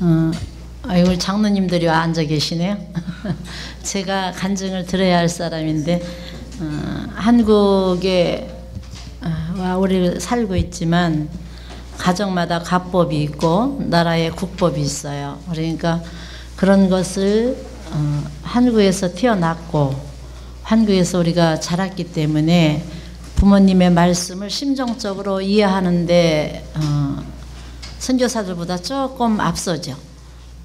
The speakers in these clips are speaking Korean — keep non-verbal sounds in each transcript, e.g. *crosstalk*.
어, 아이고 장로님들이 와 앉아 계시네요. *laughs* 제가 간증을 들어야 할 사람인데 어, 한국에 어, 와 우리 살고 있지만 가정마다 가법이 있고 나라의 국법이 있어요. 그러니까 그런 것을 어, 한국에서 태어났고 한국에서 우리가 자랐기 때문에 부모님의 말씀을 심정적으로 이해하는데 어, 선교사들보다 조금 앞서죠.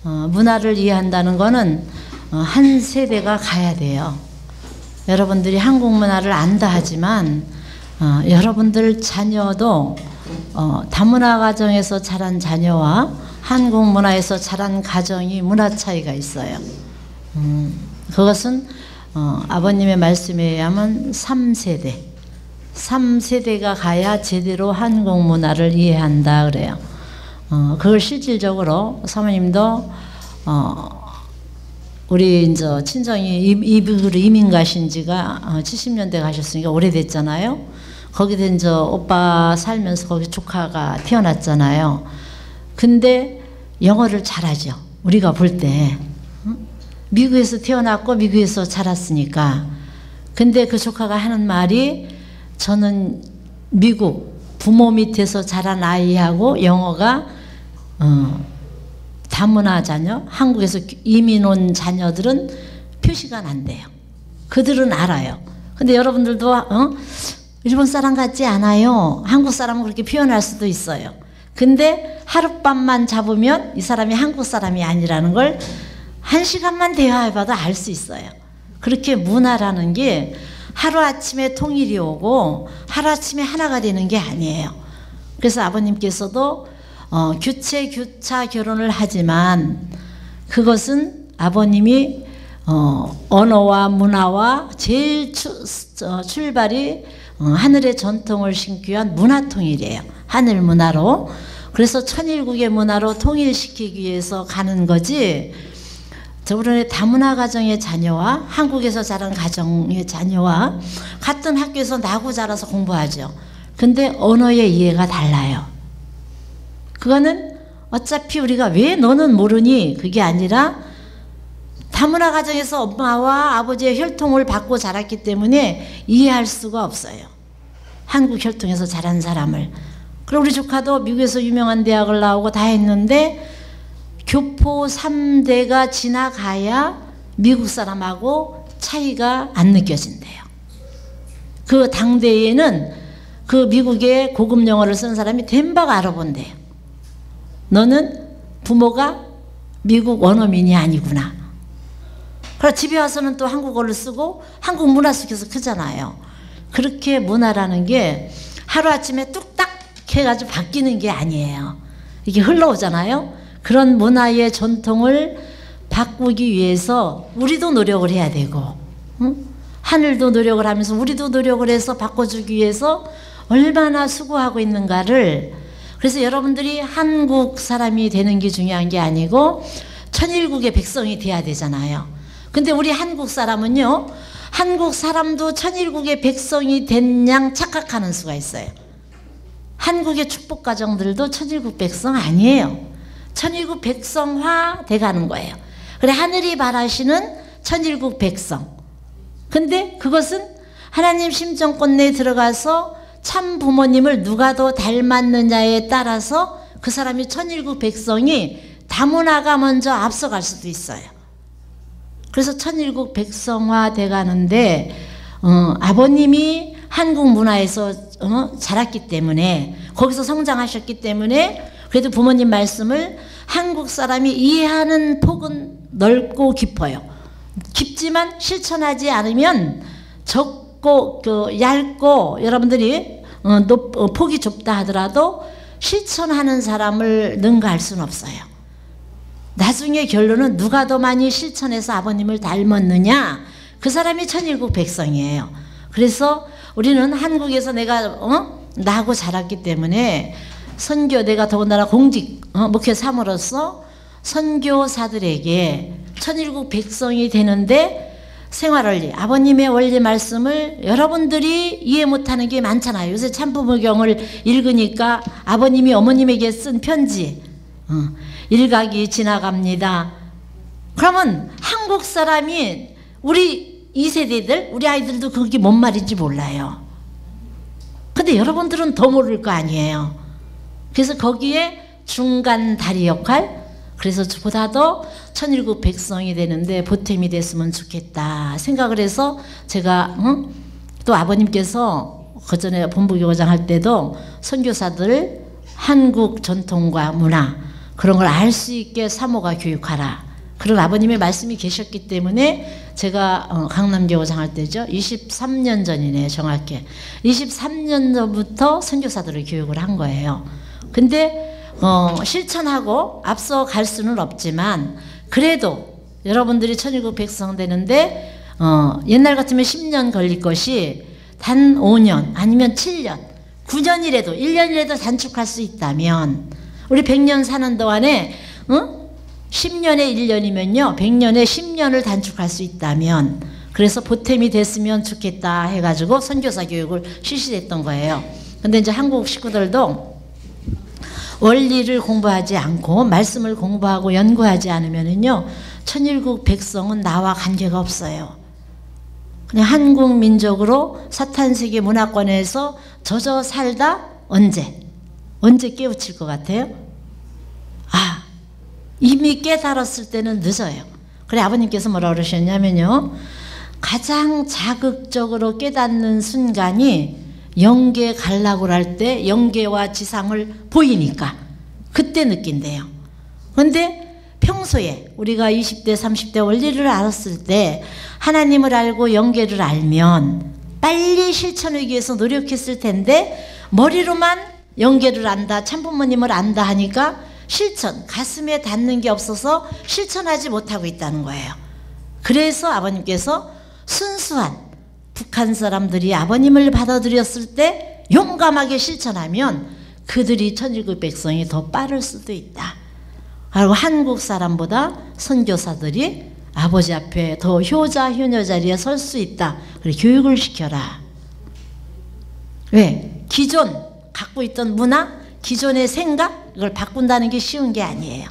어, 문화를 이해한다는 것은 어, 한 세대가 가야 돼요. 여러분들이 한국 문화를 안다 하지만 어, 여러분들 자녀도 어, 다문화 가정에서 자란 자녀와 한국 문화에서 자란 가정이 문화 차이가 있어요. 음, 그것은 어, 아버님의 말씀에 의하면 3세대. 3세대가 가야 제대로 한국 문화를 이해한다 그래요. 어, 그걸 실질적으로 사모님도 어, 우리 이제 친정이 이북으로 이민 가신 지가 70년대 가셨으니까 오래됐잖아요. 거기서 이제 오빠 살면서 거기 조카가 태어났잖아요. 근데 영어를 잘하죠. 우리가 볼 때. 미국에서 태어났고 미국에서 자랐으니까. 근데 그 조카가 하는 말이 저는 미국 부모 밑에서 자란 아이하고 영어가 어, 다문화 자녀, 한국에서 이민 온 자녀들은 표시가 안 돼요. 그들은 알아요. 근데 여러분들도 어? 일본 사람 같지 않아요. 한국 사람은 그렇게 표현할 수도 있어요. 근데 하룻밤만 잡으면 이 사람이 한국 사람이 아니라는 걸 한 시간만 대화해봐도 알 수 있어요. 그렇게 문화라는 게 하루아침에 통일이 오고 하루아침에 하나가 되는 게 아니에요. 그래서 아버님께서도 어, 교체 교차 결혼을 하지만 그것은 아버님이 어, 언어와 문화와 제일 추, 어, 출발이 어, 하늘의 전통을 신기 위한 문화 통일이에요. 하늘 문화로. 그래서 천일국의 문화로 통일시키기 위해서 가는 거지. 저번에 다문화 가정의 자녀와 한국에서 자란 가정의 자녀와 같은 학교에서 나고 자라서 공부하죠. 근데 언어의 이해가 달라요. 그거는 어차피 우리가 왜 너는 모르니 그게 아니라 다문화 가정에서 엄마와 아버지의 혈통을 받고 자랐기 때문에 이해할 수가 없어요. 한국 혈통에서 자란 사람을. 그리고 우리 조카도 미국에서 유명한 대학을 나오고 다 했는데 교포 3대가 지나가야 미국 사람하고 차이가 안 느껴진대요. 그 당대에는 그 미국의 고급 영어를 쓴 사람이 덴바가 알아본대요. 너는 부모가 미국 원어민이 아니구나. 그래 집에 와서는 또 한국어를 쓰고 한국 문화 속에서 크잖아요. 그렇게 문화라는 게 하루아침에 뚝딱 해가지고 바뀌는 게 아니에요. 이게 흘러오잖아요. 그런 문화의 전통을 바꾸기 위해서 우리도 노력을 해야 되고, 응? 하늘도 노력을 하면서 우리도 노력을 해서 바꿔주기 위해서 얼마나 수고하고 있는가를 그래서 여러분들이 한국 사람이 되는 게 중요한 게 아니고 천일국의 백성이 돼야 되잖아요. 근데 우리 한국 사람은요, 한국 사람도 천일국의 백성이 된 양 착각하는 수가 있어요. 한국의 축복 가정들도 천일국 백성 아니에요. 천일국 백성화 돼가는 거예요. 그래 하늘이 바라시는 천일국 백성. 근데 그것은 하나님 심정권 내에 들어가서 참 부모님을 누가 더 닮았느냐에 따라서 그 사람이 천일국 백성이 다문화가 먼저 앞서갈 수도 있어요. 그래서 천일국 백성화 돼가는데 어, 아버님이 한국 문화에서 어, 자랐기 때문에 거기서 성장하셨기 때문에 그래도 부모님 말씀을 한국 사람이 이해하는 폭은 넓고 깊어요. 깊지만 실천하지 않으면 적 고 그 얇고 여러분들이 어, 높, 어, 폭이 좁다 하더라도 실천하는 사람을 능가할 수는 없어요. 나중에 결론은 누가 더 많이 실천해서 아버님을 닮았느냐 그 사람이 천일국 백성이에요. 그래서 우리는 한국에서 내가 어? 나고 자랐기 때문에 선교 내가 더군다나 공직 어? 목회 삼으로서 선교사들에게 천일국 백성이 되는데 생활원리 아버님의 원리 말씀을 여러분들이 이해 못하는 게 많잖아요. 요새 참부모경을 읽으니까 아버님이 어머님에게 쓴 편지 어. 일각이 지나갑니다. 그러면 한국 사람이 우리 이 세대들 우리 아이들도 그게 뭔 말인지 몰라요. 근데 여러분들은 더 모를 거 아니에요. 그래서 거기에 중간 다리 역할 그래서 보다도 천일국 백성이 되는데 보탬이 됐으면 좋겠다 생각을 해서 제가 응? 또 아버님께서 그 전에 본부교장 할 때도 선교사들 한국 전통과 문화 그런 걸 알 수 있게 사모가 교육하라. 그런 아버님의 말씀이 계셨기 때문에 제가 어, 강남교장 할 때죠. 23년 전이네요, 정확히. 23년 전부터 선교사들을 교육을 한 거예요. 근데 어, 실천하고 앞서 갈 수는 없지만 그래도 여러분들이 천일국 백성 되는데 어, 옛날 같으면 10년 걸릴 것이 단 5년 아니면 7년 9년이라도 1년이라도 단축할 수 있다면 우리 100년 사는 동안에 어? 10년에 1년이면요 100년에 10년을 단축할 수 있다면 그래서 보탬이 됐으면 좋겠다 해가지고 선교사 교육을 실시했던 거예요 근데 이제 한국 식구들도 원리를 공부하지 않고 말씀을 공부하고 연구하지 않으면은요 천일국 백성은 나와 관계가 없어요. 그냥 한국 민족으로 사탄 세계 문화권에서 젖어 살다 언제 언제 깨우칠 것 같아요? 아 이미 깨달았을 때는 늦어요. 그래 아버님께서 뭐라 그러셨냐면요 가장 자극적으로 깨닫는 순간이 영계 갈라고 할때 영계와 지상을 보이니까 그때 느낀대요. 그런데 평소에 우리가 20대 30대 원리를 알았을 때 하나님을 알고 영계를 알면 빨리 실천하기 위해서 노력했을 텐데 머리로만 영계를 안다 참부모님을 안다 하니까 실천 가슴에 닿는 게 없어서 실천하지 못하고 있다는 거예요. 그래서 아버님께서 순수한 북한 사람들이 아버님을 받아들였을 때 용감하게 실천하면 그들이 천일국 백성이 더 빠를 수도 있다. 그리고 한국 사람보다 선교사들이 아버지 앞에 더 효자 효녀 자리에 설 수 있다. 그래 교육을 시켜라. 왜? 기존 갖고 있던 문화, 기존의 생각 이걸 바꾼다는 게 쉬운 게 아니에요.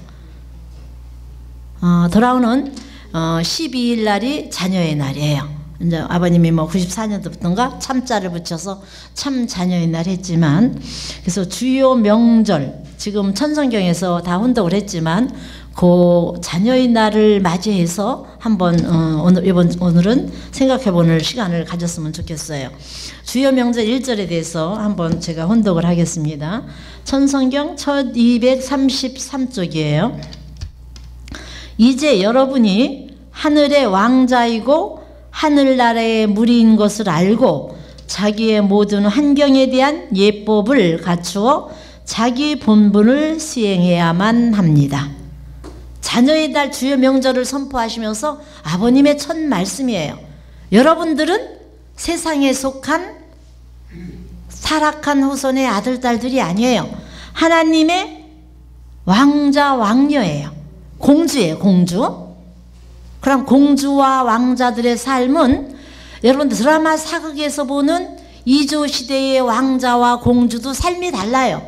어, 돌아오는 어, 12일 날이 자녀의 날이에요. 이제 아버님이 뭐 94년도부터인가 참자를 붙여서 참 자녀의 날 했지만 그래서 주요 명절 지금 천성경에서 다 혼독을 했지만 그 자녀의 날을 맞이해서 한번 어, 오늘 이번 오늘은 생각해 보는 시간을 가졌으면 좋겠어요. 주요 명절 1절에 대해서 한번 제가 혼독을 하겠습니다. 천성경 1233쪽이에요. 이제 여러분이 하늘의 왕자이고 하늘나라의 무리인 것을 알고 자기의 모든 환경에 대한 예법을 갖추어 자기 본분을 수행해야만 합니다. 자녀의 달 주요 명절을 선포하시면서 아버님의 첫 말씀이에요. 여러분들은 세상에 속한 타락한 후손의 아들, 딸들이 아니에요. 하나님의 왕자, 왕녀예요. 공주예요, 공주. 그럼 공주와 왕자들의 삶은 여러분 드라마 사극에서 보는 이조 시대의 왕자와 공주도 삶이 달라요.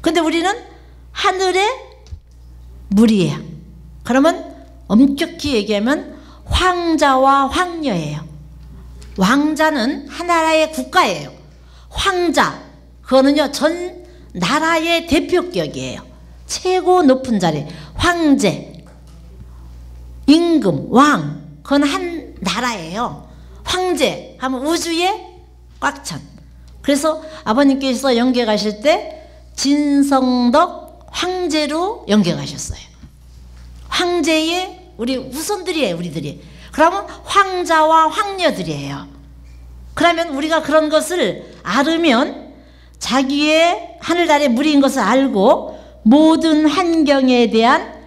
근데 우리는 하늘의 물이에요. 그러면 엄격히 얘기하면 황자와 황녀예요. 왕자는 하나라의 국가예요. 황자 그거는요 전 나라의 대표격이에요. 최고 높은 자리 황제 임금, 왕, 그건 한 나라예요. 황제 하면 우주의 꽉 찬. 그래서 아버님께서 연계 가실 때 진성덕 황제로 연계 가셨어요. 황제의 우리 후손들이에요, 우리들이. 그러면 황자와 황녀들이에요. 그러면 우리가 그런 것을 알으면 자기의 하늘나라의 무리인 것을 알고 모든 환경에 대한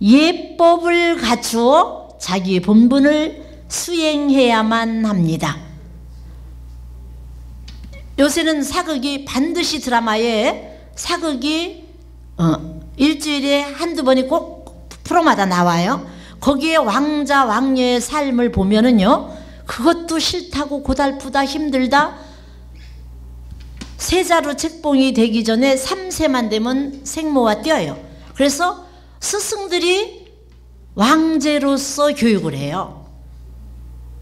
예법을 갖추어 자기의 본분을 수행해야만 합니다. 요새는 사극이 반드시 드라마에 사극이 어, 일주일에 한두 번이 꼭 프로마다 나와요. 거기에 왕자 왕녀의 삶을 보면은요. 그것도 싫다고 고달프다 힘들다. 세자로 책봉이 되기 전에 3세만 되면 생모가 뛰어요. 그래서 스승들이 왕제로서 교육을 해요.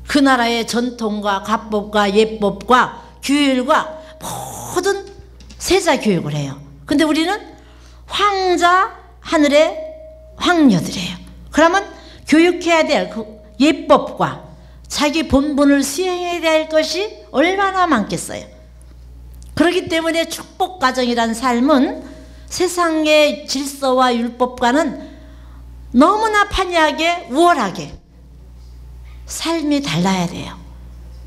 그 나라의 전통과 가법과 예법과 규율과 모든 세자 교육을 해요. 근데 우리는 황자 하늘의 황녀들이에요. 그러면 교육해야 될 그 예법과 자기 본분을 수행해야 될 것이 얼마나 많겠어요. 그렇기 때문에 축복 가정이란 삶은 세상의 질서와 율법과는 너무나 판이하게 우월하게 삶이 달라야 돼요.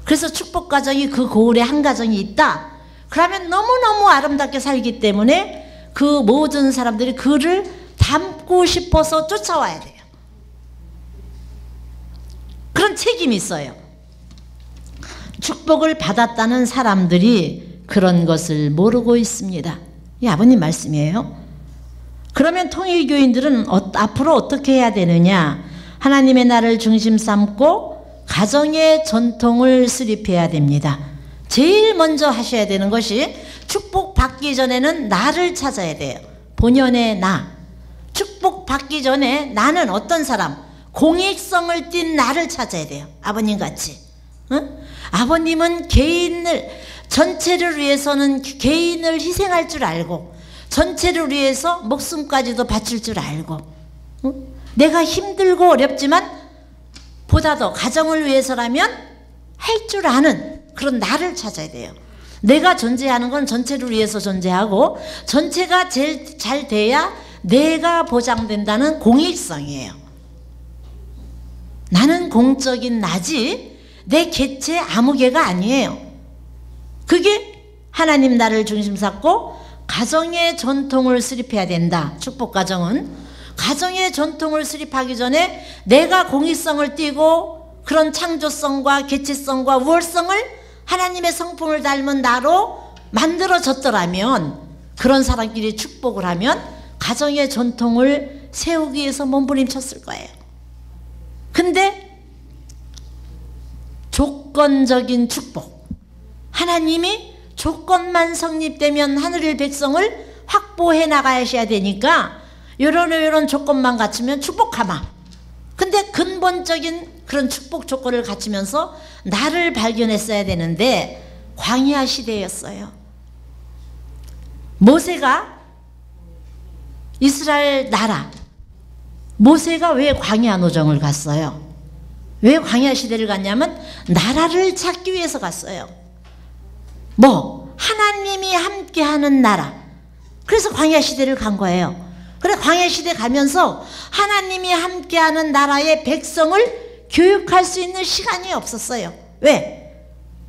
그래서 축복 가정이 그 고을에 한 가정이 있다. 그러면 너무너무 아름답게 살기 때문에 그 모든 사람들이 그를 담고 싶어서 쫓아와야 돼요. 그런 책임이 있어요. 축복을 받았다는 사람들이 그런 것을 모르고 있습니다. 이 아버님 말씀이에요. 그러면 통일교인들은 어, 앞으로 어떻게 해야 되느냐? 하나님의 나를 중심 삼고 가정의 전통을 수립해야 됩니다. 제일 먼저 하셔야 되는 것이 축복 받기 전에는 나를 찾아야 돼요. 본연의 나. 축복 받기 전에 나는 어떤 사람, 공익성을 띤 나를 찾아야 돼요. 아버님 같이. 응? 아버님은 개인을 전체를 위해서는 개인을 희생할 줄 알고 전체를 위해서 목숨까지도 바칠 줄 알고 응? 내가 힘들고 어렵지만 보다 더 가정을 위해서라면 할 줄 아는 그런 나를 찾아야 돼요. 내가 존재하는 건 전체를 위해서 존재하고 전체가 제일 잘 돼야 내가 보장된다는 공익성이에요. 나는 공적인 나지 내 개체 아무 개가 아니에요. 그게 하나님 나를 중심 삼고 가정의 전통을 수립해야 된다. 축복 가정은 가정의 전통을 수립하기 전에 내가 공익성을 띠고 그런 창조성과 개체성과 우월성을 하나님의 성품을 닮은 나로 만들어졌더라면 그런 사람끼리 축복을 하면 가정의 전통을 세우기 위해서 몸부림쳤을 거예요. 근데 조건적인 축복. 하나님이 조건만 성립되면 하늘의 백성을 확보해 나가셔야 되니까 이런 이런 조건만 갖추면 축복하마. 근데 근본적인 그런 축복 조건을 갖추면서 나를 발견했어야 되는데 광야 시대였어요. 모세가 이스라엘 나라 모세가 왜 광야 노정을 갔어요? 왜 광야 시대를 갔냐면 나라를 찾기 위해서 갔어요. 뭐 하나님이 함께하는 나라. 그래서 광야 시대를 간 거예요. 그래 광야 시대 가면서 하나님이 함께하는 나라의 백성을 교육할 수 있는 시간이 없었어요. 왜?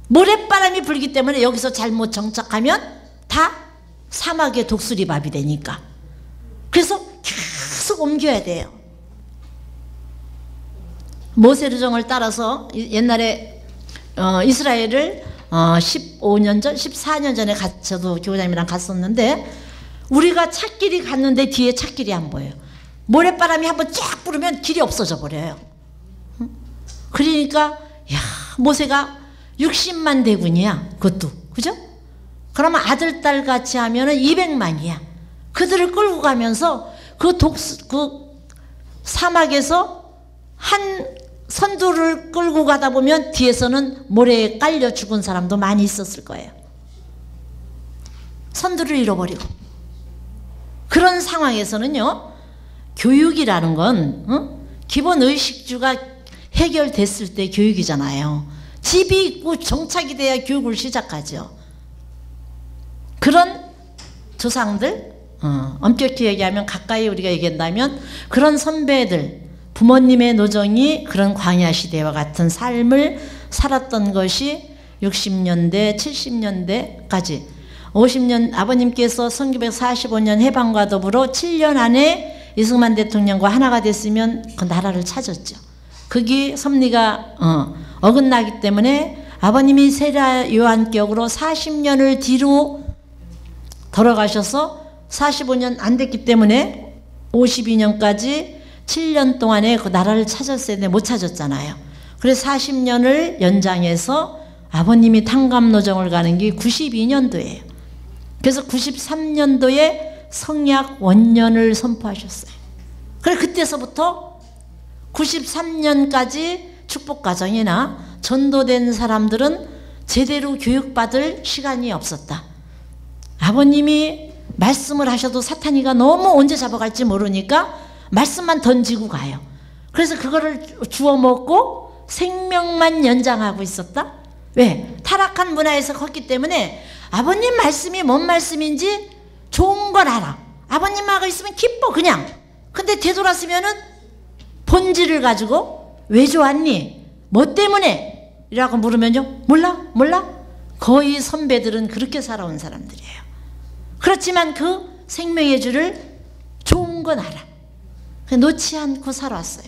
모래바람이 불기 때문에 여기서 잘못 정착하면 다 사막의 독수리밥이 되니까. 그래서 계속 옮겨야 돼요. 모세르정을 따라서 옛날에 어, 이스라엘을 어, 15년 전, 14년 전에 저도 교장님이랑 갔었는데 우리가 찾길이 갔는데 뒤에 찾길이 안 보여요. 모래바람이 한번 쫙 부르면 길이 없어져 버려요. 그러니까 야 모세가 60만 대군이야. 그것도 그죠? 그러면 아들 딸 같이 하면은 200만이야. 그들을 끌고 가면서 그 독수 그 사막에서 한 선두를 끌고 가다 보면 뒤에서는 모래에 깔려 죽은 사람도 많이 있었을 거예요. 선두를 잃어버리고. 그런 상황에서는요, 교육이라는 건, 어? 기본 의식주가 해결됐을 때 교육이잖아요. 집이 있고 정착이 돼야 교육을 시작하죠. 그런 조상들, 어, 엄격히 얘기하면 가까이 우리가 얘기한다면 그런 선배들, 부모님의 노정이 그런 광야 시대와 같은 삶을 살았던 것이 60년대, 70년대까지 50년 아버님께서 1945년 해방과 더불어 7년 안에 이승만 대통령과 하나가 됐으면 그 나라를 찾았죠. 그게 섭리가 어, 어긋나기 때문에 아버님이 세라 요한격으로 40년을 뒤로 돌아가셔서 45년 안 됐기 때문에 52년까지 7년 동안에 그 나라를 찾았어야 되는데 못 찾았잖아요. 그래서 40년을 연장해서 아버님이 탕감노정을 가는 게 92년도예요. 그래서 93년도에 성약 원년을 선포하셨어요. 그래 그때서부터 93년까지 축복가정이나 전도된 사람들은 제대로 교육받을 시간이 없었다. 아버님이 말씀을 하셔도 사탄이가 너무 언제 잡아갈지 모르니까 말씀만 던지고 가요. 그래서 그거를 주워 먹고 생명만 연장하고 있었다. 왜? 타락한 문화에서 컸기 때문에 아버님 말씀이 뭔 말씀인지 좋은 걸 알아. 아버님하고 있으면 기뻐 그냥. 근데 되돌았으면은 본질을 가지고 왜 좋았니? 뭐 때문에? 이라고 물으면요. 몰라? 몰라? 거의 선배들은 그렇게 살아온 사람들이에요. 그렇지만 그 생명의 주를 좋은 건 알아. 놓지 않고 살았어요.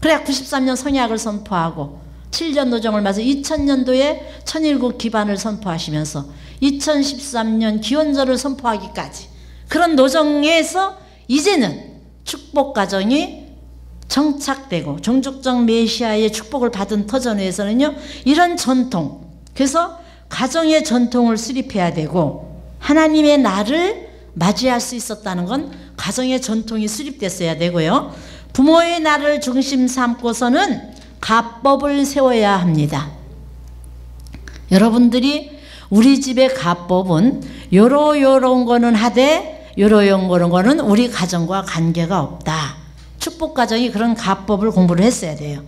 그래 93년 성약을 선포하고 7년 노정을 맞아 2000년도에 천일국 기반을 선포하시면서 2013년 기원절을 선포하기까지 그런 노정에서 이제는 축복 가정이 정착되고 종족적 메시아의 축복을 받은 터전에서는요 이런 전통 그래서 가정의 전통을 수립해야 되고 하나님의 날을 맞이할 수 있었다는 건 가정의 전통이 수립됐어야 되고요 부모의 날을 중심 삼고서는 가법을 세워야 합니다. 여러분들이 우리 집의 가법은 요러 요런 거는 하되 요러 요런 거는 우리 가정과 관계가 없다. 축복 가정이 그런 가법을 공부를 했어야 돼요.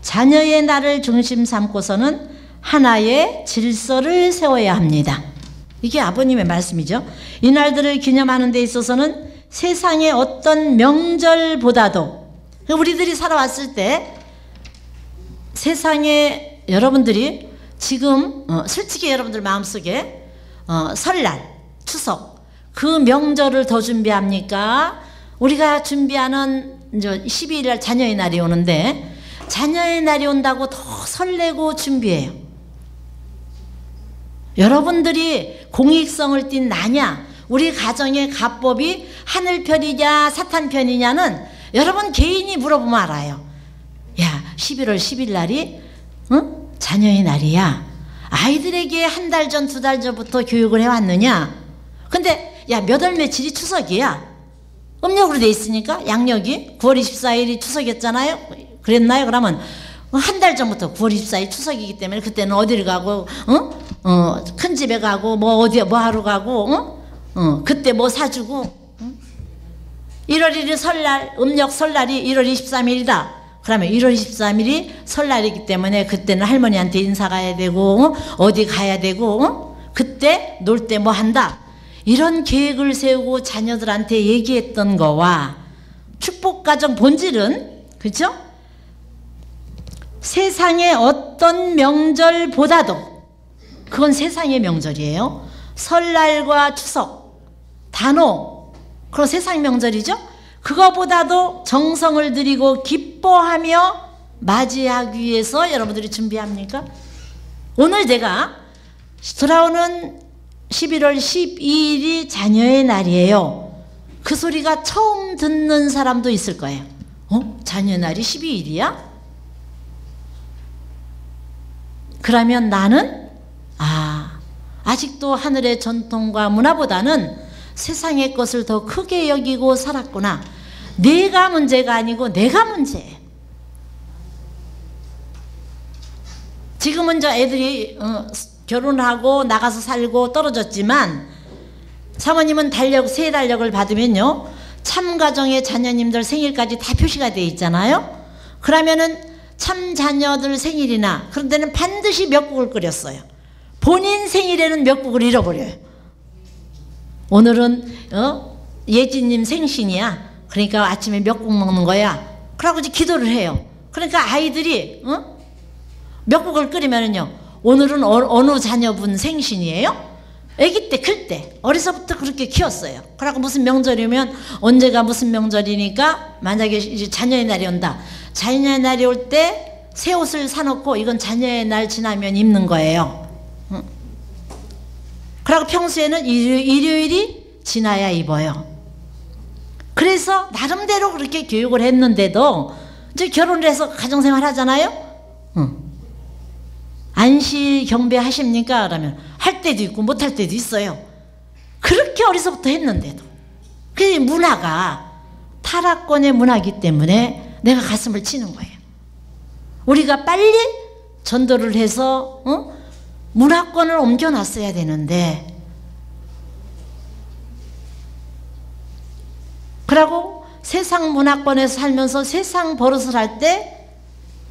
자녀의 날을 중심 삼고서는 하나의 질서를 세워야 합니다. 이게 아버님의 말씀이죠. 이 날들을 기념하는 데 있어서는 세상의 어떤 명절보다도 우리들이 살아왔을 때 세상에 여러분들이 지금 어, 솔직히 여러분들 마음속에 어, 설날, 추석 그 명절을 더 준비합니까? 우리가 준비하는 이제 12일 날 자녀의 날이 오는데 자녀의 날이 온다고 더 설레고 준비해요. 여러분들이 공익성을 띈 나냐? 우리 가정의 가법이 하늘 편이냐 사탄 편이냐는 여러분 개인이 물어보면 알아요. 야, 11월 10일 날이 응? 자녀의 날이야. 아이들에게 한 달 전, 두 달 전부터 교육을 해왔느냐? 근데 야, 몇 월 며칠이 추석이야. 음력으로 돼 있으니까 양력이 9월 24일이 추석이었잖아요. 그랬나요? 그러면 한 달 전부터 9월 24일 추석이기 때문에 그때는 어디를 가고, 어? 어, 큰 집에 가고, 뭐 어디에 뭐 하러 가고, 어? 어, 그때 뭐 사주고, 1월 1일 설날, 음력 설날이 1월 23일이다. 그러면 1월 23일이 설날이기 때문에 그때는 할머니한테 인사 가야 되고 어디 가야 되고 그때 놀 때 뭐 한다. 이런 계획을 세우고 자녀들한테 얘기했던 거와 축복가정 본질은 그죠? 세상의 어떤 명절보다도 그건 세상의 명절이에요. 설날과 추석, 단오, 그런 세상 명절이죠. 그거보다도 정성을 들이고 기뻐하며 맞이하기 위해서 여러분들이 준비합니까? 오늘 제가 돌아오는 11월 12일이 자녀의 날이에요. 그 소리가 처음 듣는 사람도 있을 거예요. 어? 자녀 날이 12일이야? 그러면 나는 아, 아직도 하늘의 전통과 문화보다는 세상의 것을 더 크게 여기고 살았구나. 내가 문제가 아니고 내가 문제예요. 지금은 저 애들이 어, 결혼하고 나가서 살고 떨어졌지만 사모님은 달력 새 달력을 받으면요 참가정의 자녀님들 생일까지 다 표시가 돼 있잖아요. 그러면은 참 자녀들 생일이나 그런 데는 반드시 몇 국을 끓였어요. 본인 생일에는 몇 국을 잃어버려요. 오늘은 어? 예진님 생신이야. 그러니까 아침에 몇국 먹는 거야. 그러고 이제 기도를 해요. 그러니까 아이들이 어? 몇 국을 끓이면은요. 오늘은 어, 느 자녀분 생신이에요? 아기 때, 클 때, 어려서부터 그렇게 키웠어요. 그러고 무슨 명절이면 언제가 무슨 명절이니까 만약에 이제 자녀의 날이 온다. 자녀의 날이 올 때 새 옷을 사놓고 이건 자녀의 날 지나면 입는 거예요. 그리고 평소에는 일요일 이 지나야 입어요. 그래서 나름대로 그렇게 교육을 했는데도 이제 결혼을 해서 가정생활 하잖아요. 응. 안시 경배 하십니까? 그러면 할 때도 있고 못 할 때도 있어요. 그렇게 어려서부터 했는데도 그 문화가 타락권의 문화이기 때문에 내가 가슴을 치는 거예요. 우리가 빨리 전도를 해서 어? 문화권을 옮겨놨어야 되는데 그러고 세상 문화권에서 살면서 세상 버릇을 할때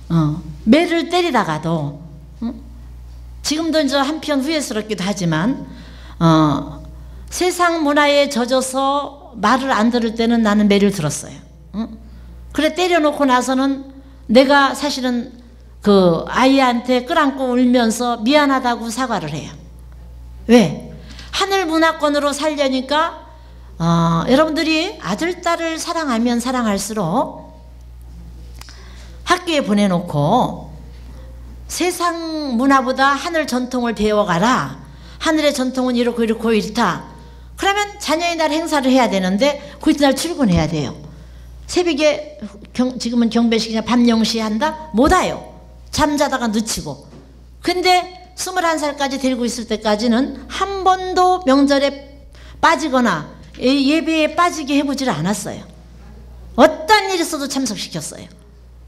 어, 매를 때리다가도 어? 지금도 이제 한편 후회스럽기도 하지만 어, 세상 문화에 젖어서 말을 안 들을 때는 나는 매를 들었어요. 어? 그래 때려놓고 나서는 내가 사실은 그 아이한테 끌안고 울면서 미안하다고 사과를 해요. 왜? 하늘 문화권으로 살려니까 어, 여러분들이 아들, 딸을 사랑하면 사랑할수록 학교에 보내놓고 세상 문화보다 하늘 전통을 배워가라. 하늘의 전통은 이렇고 이렇고 이렇다. 그러면 자녀의 날 행사를 해야 되는데 그 이튿날 출근해야 돼요. 새벽에 경, 지금은 경배식이나 밤 0시 한다? 못 와요. 잠자다가 늦추고. 근데 21살까지 데리고 있을 때까지는 한 번도 명절에 빠지거나 예배에 빠지게 해보지를 않았어요. 어떤 일이 있어도 참석시켰어요.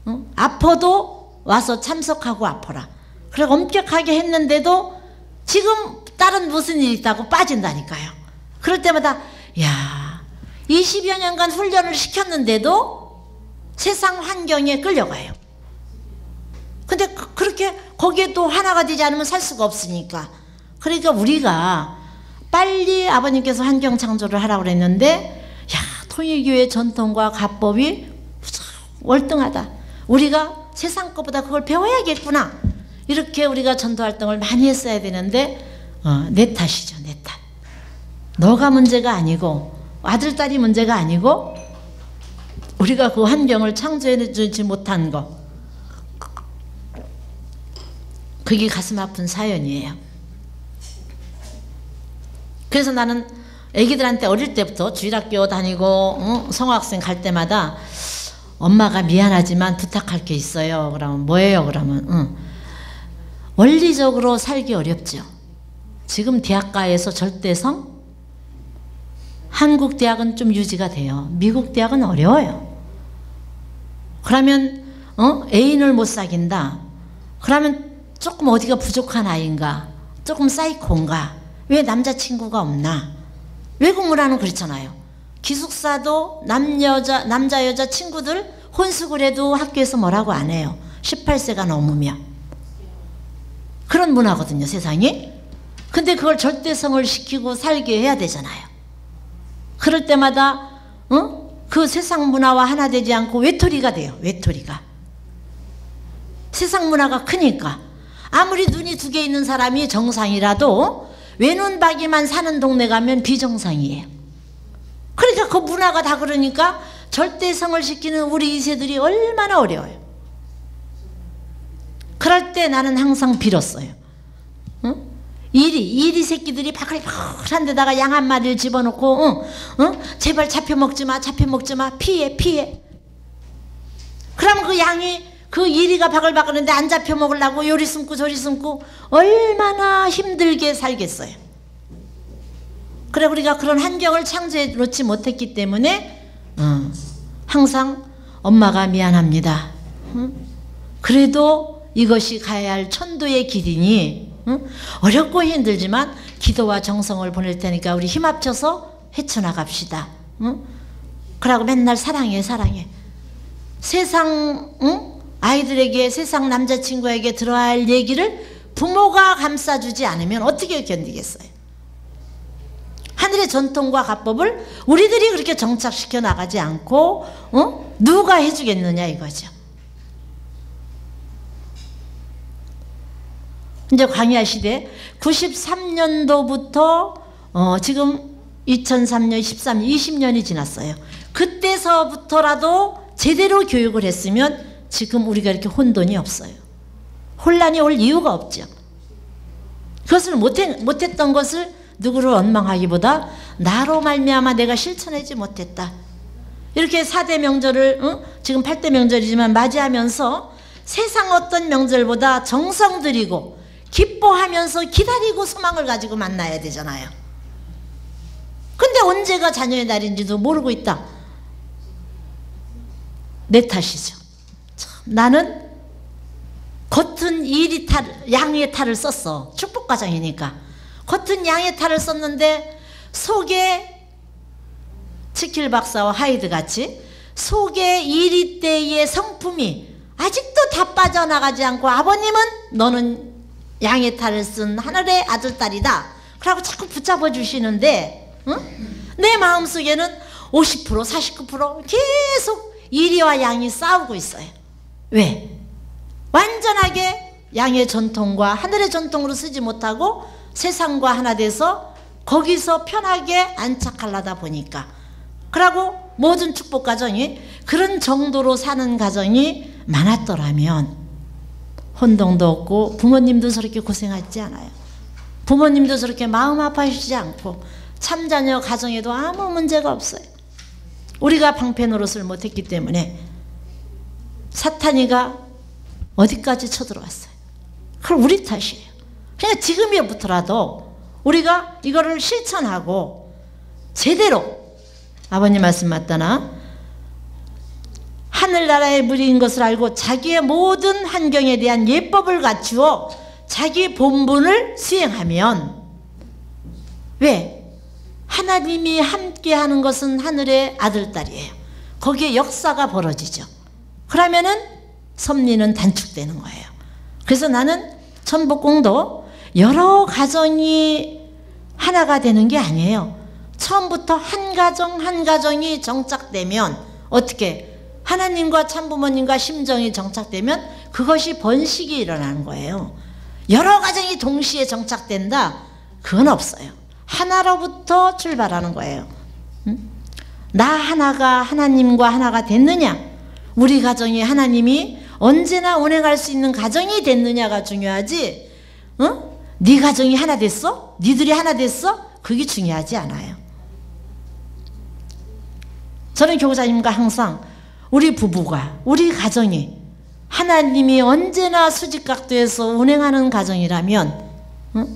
응? 아파도 와서 참석하고 아파라. 그래 엄격하게 했는데도 지금 다른 무슨 일이 있다고 빠진다니까요. 그럴 때마다 야 20여 년간 훈련을 시켰는데도 세상 환경에 끌려가요. 근데 그, 그렇게 거기에 또 하나가 되지 않으면 살 수가 없으니까. 그러니까 우리가 빨리 아버님께서 환경 창조를 하라고 그랬는데 야 통일교회 전통과 가법이 월등하다. 우리가 세상 것보다 그걸 배워야겠구나. 이렇게 우리가 전도 활동을 많이 했어야 되는데 어, 내 탓이죠, 내 탓. 너가 문제가 아니고 아들 딸이 문제가 아니고 우리가 그 환경을 창조해 주지 못한 거. 그게 가슴 아픈 사연이에요. 그래서 나는 애기들한테 어릴 때부터 주일학교 다니고 어? 성학생 갈 때마다 엄마가 미안하지만 부탁할 게 있어요. 그러면 뭐예요? 그러면 응. 원리적으로 살기 어렵죠. 지금 대학가에서 절대성 한국 대학은 좀 유지가 돼요. 미국 대학은 어려워요. 그러면 어? 애인을 못 사귄다. 그러면 조금 어디가 부족한 아이인가? 조금 사이코인가? 왜 남자친구가 없나? 외국 문화는 그렇잖아요. 기숙사도 남여자, 남자, 여자 친구들 혼숙을 해도 학교에서 뭐라고 안 해요. 18세가 넘으면. 그런 문화거든요, 세상이. 근데 그걸 절대성을 시키고 살게 해야 되잖아요. 그럴 때마다, 어? 그 세상 문화와 하나 되지 않고 외톨이가 돼요, 외톨이가. 세상 문화가 크니까. 아무리 눈이 두 개 있는 사람이 정상이라도 외눈박이만 사는 동네 가면 비정상이에요. 그러니까 그 문화가 다 그러니까 절대성을 시키는 우리 2세들이 얼마나 어려워요. 그럴 때 나는 항상 빌었어요. 응? 이리, 이리 새끼들이 바글바글한 데다가 양 한 마리를 집어넣고, 응? 응? 제발 잡혀 먹지 마, 잡혀 먹지 마, 피해, 피해. 그러면 그 양이 그 이리가 바글바글한데 안 잡혀 먹으려고 요리 숨고 저리 숨고 얼마나 힘들게 살겠어요. 그래 우리가 그런 환경을 창조해 놓지 못했기 때문에 어, 항상 엄마가 미안합니다. 응? 그래도 이것이 가야 할 천도의 길이니 응? 어렵고 힘들지만 기도와 정성을 보낼 테니까 우리 힘 합쳐서 헤쳐나갑시다. 응? 그러고 맨날 사랑해 사랑해. 세상 응? 아이들에게 세상 남자친구에게 들어야 할 얘기를 부모가 감싸주지 않으면 어떻게 견디겠어요? 하늘의 전통과 가법을 우리들이 그렇게 정착시켜 나가지 않고 어? 누가 해주겠느냐 이거죠. 이제 광야 시대 93년도부터 어, 지금 2003년, 13년, 20년이 지났어요. 그때서부터라도 제대로 교육을 했으면 지금 우리가 이렇게 혼돈이 없어요. 혼란이 올 이유가 없죠. 그것을 못했, 못했던 것을 누구를 원망하기보다 나로 말미암아 내가 실천하지 못했다. 이렇게 4대 명절을 어? 지금 8대 명절이지만 맞이하면서 세상 어떤 명절보다 정성 들이고 기뻐하면서 기다리고 소망을 가지고 만나야 되잖아요. 근데 언제가 자녀의 날인지도 모르고 있다. 내 탓이죠. 참, 나는 겉은 이리 탈, 양의 탈을 썼어. 축복과정이니까. 겉은 양의 탈을 썼는데 속에 치킬 박사와 하이드 같이 속에 이리 때의 성품이 아직도 다 빠져나가지 않고 아버님은 너는 양의 탈을 쓴 하늘의 아들 딸이다. 그러고 자꾸 붙잡아 주시는데 응? 내 마음속에는 50% 49% 계속 이리와 양이 싸우고 있어요. 왜? 완전하게 양의 전통과 하늘의 전통으로 쓰지 못하고 세상과 하나 돼서 거기서 편하게 안착하려다 보니까 그러고 모든 축복 가정이 그런 정도로 사는 가정이 많았더라면 혼동도 없고 부모님도 저렇게 고생하지 않아요. 부모님도 저렇게 마음 아파하시지 않고 참자녀 가정에도 아무 문제가 없어요. 우리가 방패 노릇을 못했기 때문에 사탄이가 어디까지 쳐들어왔어요. 그럼 우리 탓이에요. 그러니까 지금부터라도 우리가 이거를 실천하고 제대로 아버님 말씀 맞다나 하늘나라의 무리인 것을 알고 자기의 모든 환경에 대한 예법을 갖추어 자기 본분을 수행하면 왜? 하나님이 함께 하는 것은 하늘의 아들딸이에요. 거기에 역사가 벌어지죠. 그러면은 섭리는 단축되는 거예요. 그래서 나는 천복공도 여러 가정이 하나가 되는 게 아니에요. 처음부터 한 가정 한 가정이 정착되면 어떻게 하나님과 참부모님과 심정이 정착되면 그것이 번식이 일어나는 거예요. 여러 가정이 동시에 정착된다? 그건 없어요. 하나로부터 출발하는 거예요. 나 하나가 하나님과 하나가 됐느냐? 우리 가정이 하나님이 언제나 운행할 수 있는 가정이 됐느냐가 중요하지. 어? 네 가정이 하나 됐어? 니들이 하나 됐어? 그게 중요하지 않아요. 저는 교사님과 항상 우리 부부가 우리 가정이 하나님이 언제나 수직각도에서 운행하는 가정이라면 어?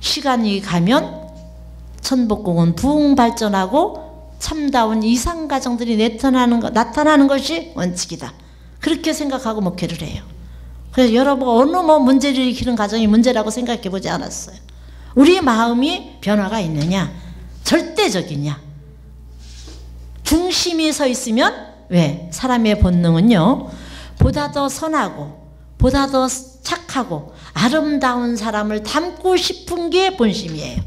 시간이 가면 천복궁은 부흥 발전하고 참다운 이상 가정들이 나타나는, 것, 나타나는 것이 원칙이다. 그렇게 생각하고 목회를 해요. 그래서 여러분 어느 뭐 문제를 일으키는 가정이 문제라고 생각해 보지 않았어요. 우리 마음이 변화가 있느냐? 절대적이냐? 중심이 서 있으면 왜? 사람의 본능은요. 보다 더 선하고 보다 더 착하고 아름다운 사람을 닮고 싶은 게 본심이에요.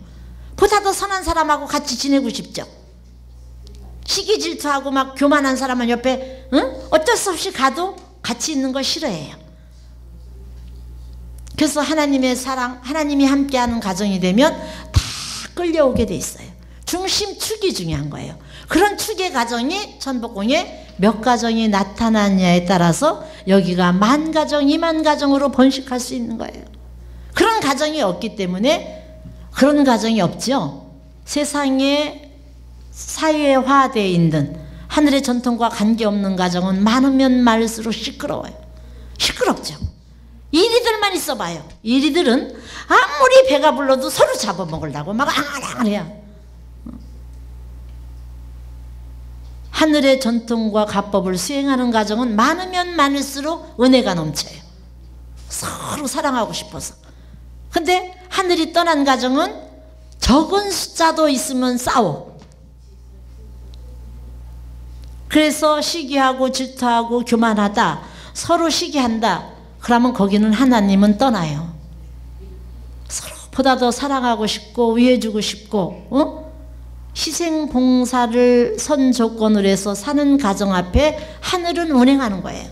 보다 더 선한 사람하고 같이 지내고 싶죠. 시기 질투하고 막 교만한 사람은 옆에 응? 어쩔 수 없이 가도 같이 있는 거 싫어해요. 그래서 하나님의 사랑, 하나님이 함께하는 가정이 되면 다 끌려오게 돼 있어요. 중심 축이 중요한 거예요. 그런 축의 가정이 천복궁에 몇 가정이 나타나냐에 따라서 여기가 만 가정, 이만 가정으로 번식할 수 있는 거예요. 그런 가정이 없기 때문에 그런 가정이 없죠. 세상에 사회화되어 있는 하늘의 전통과 관계없는 가정은 많으면 많을수록 시끄러워요. 시끄럽죠. 이리들만 있어봐요. 이리들은 아무리 배가 불러도 서로 잡아먹으려고 막 앙앙해요. 하늘의 전통과 가법을 수행하는 가정은 많으면 많을수록 은혜가 넘쳐요. 서로 사랑하고 싶어서. 근데 하늘이 떠난 가정은 적은 숫자도 있으면 싸워. 그래서 시기하고 질투하고 교만하다. 서로 시기한다. 그러면 거기는 하나님은 떠나요. 서로보다 더 사랑하고 싶고 위해주고 싶고 어? 희생 봉사를 선 조건으로 해서 사는 가정 앞에 하늘은 운행하는 거예요.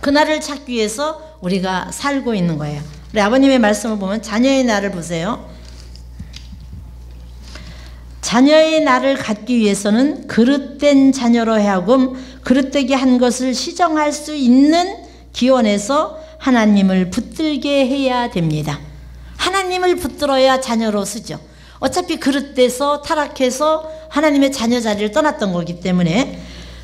그날을 찾기 위해서 우리가 살고 있는 거예요. 우리 아버님의 말씀을 보면 자녀의 날을 보세요. 자녀의 날을 갖기 위해서는 그릇된 자녀로 하여금 그릇되게 한 것을 시정할 수 있는 기원에서 하나님을 붙들게 해야 됩니다. 하나님을 붙들어야 자녀로 쓰죠. 어차피 그릇돼서 타락해서 하나님의 자녀 자리를 떠났던 거기 때문에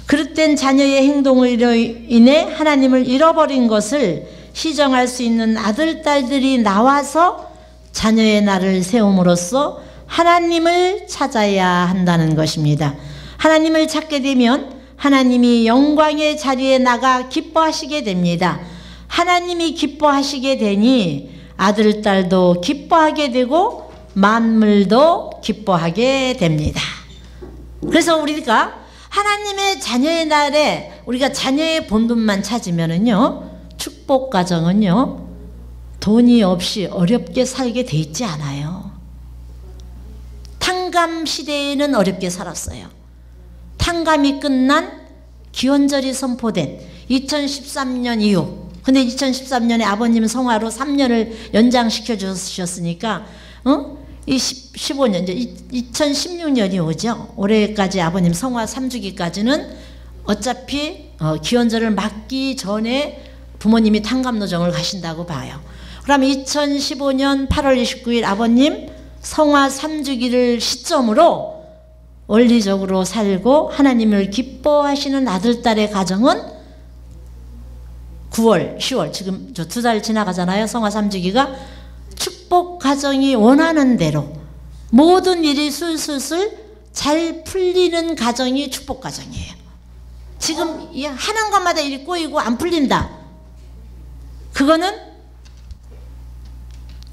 그릇된 자녀의 행동으로 인해 하나님을 잃어버린 것을 시정할 수 있는 아들, 딸들이 나와서 자녀의 날을 세움으로써 하나님을 찾아야 한다는 것입니다. 하나님을 찾게 되면 하나님이 영광의 자리에 나가 기뻐하시게 됩니다. 하나님이 기뻐하시게 되니 아들, 딸도 기뻐하게 되고 만물도 기뻐하게 됩니다. 그래서 우리가 하나님의 자녀의 날에 우리가 자녀의 본분만 찾으면은요, 축복 가정은요, 돈이 없이 어렵게 살게 돼 있지 않아요. 탕감 시대에는 어렵게 살았어요. 탕감이 끝난 기원절이 선포된 2013년 이후 근데 2013년에 아버님 성화로 3년을 연장시켜 주셨으니까 어? 이 15년 이제 2016년이 오죠. 올해까지 아버님 성화 3주기까지는 어차피 어, 기원절을 맞기 전에 부모님이 탕감노정을 가신다고 봐요. 그럼 2015년 8월 29일 아버님 성화 3주기를 시점으로 원리적으로 살고 하나님을 기뻐하시는 아들딸의 가정은 9월, 10월 지금 저 두 달 지나가잖아요. 성화 3주기가 축복 가정이 원하는 대로 모든 일이 술술술 잘 풀리는 가정이 축복 가정이에요. 지금 하는 것마다 일이 꼬이고 안 풀린다. 그거는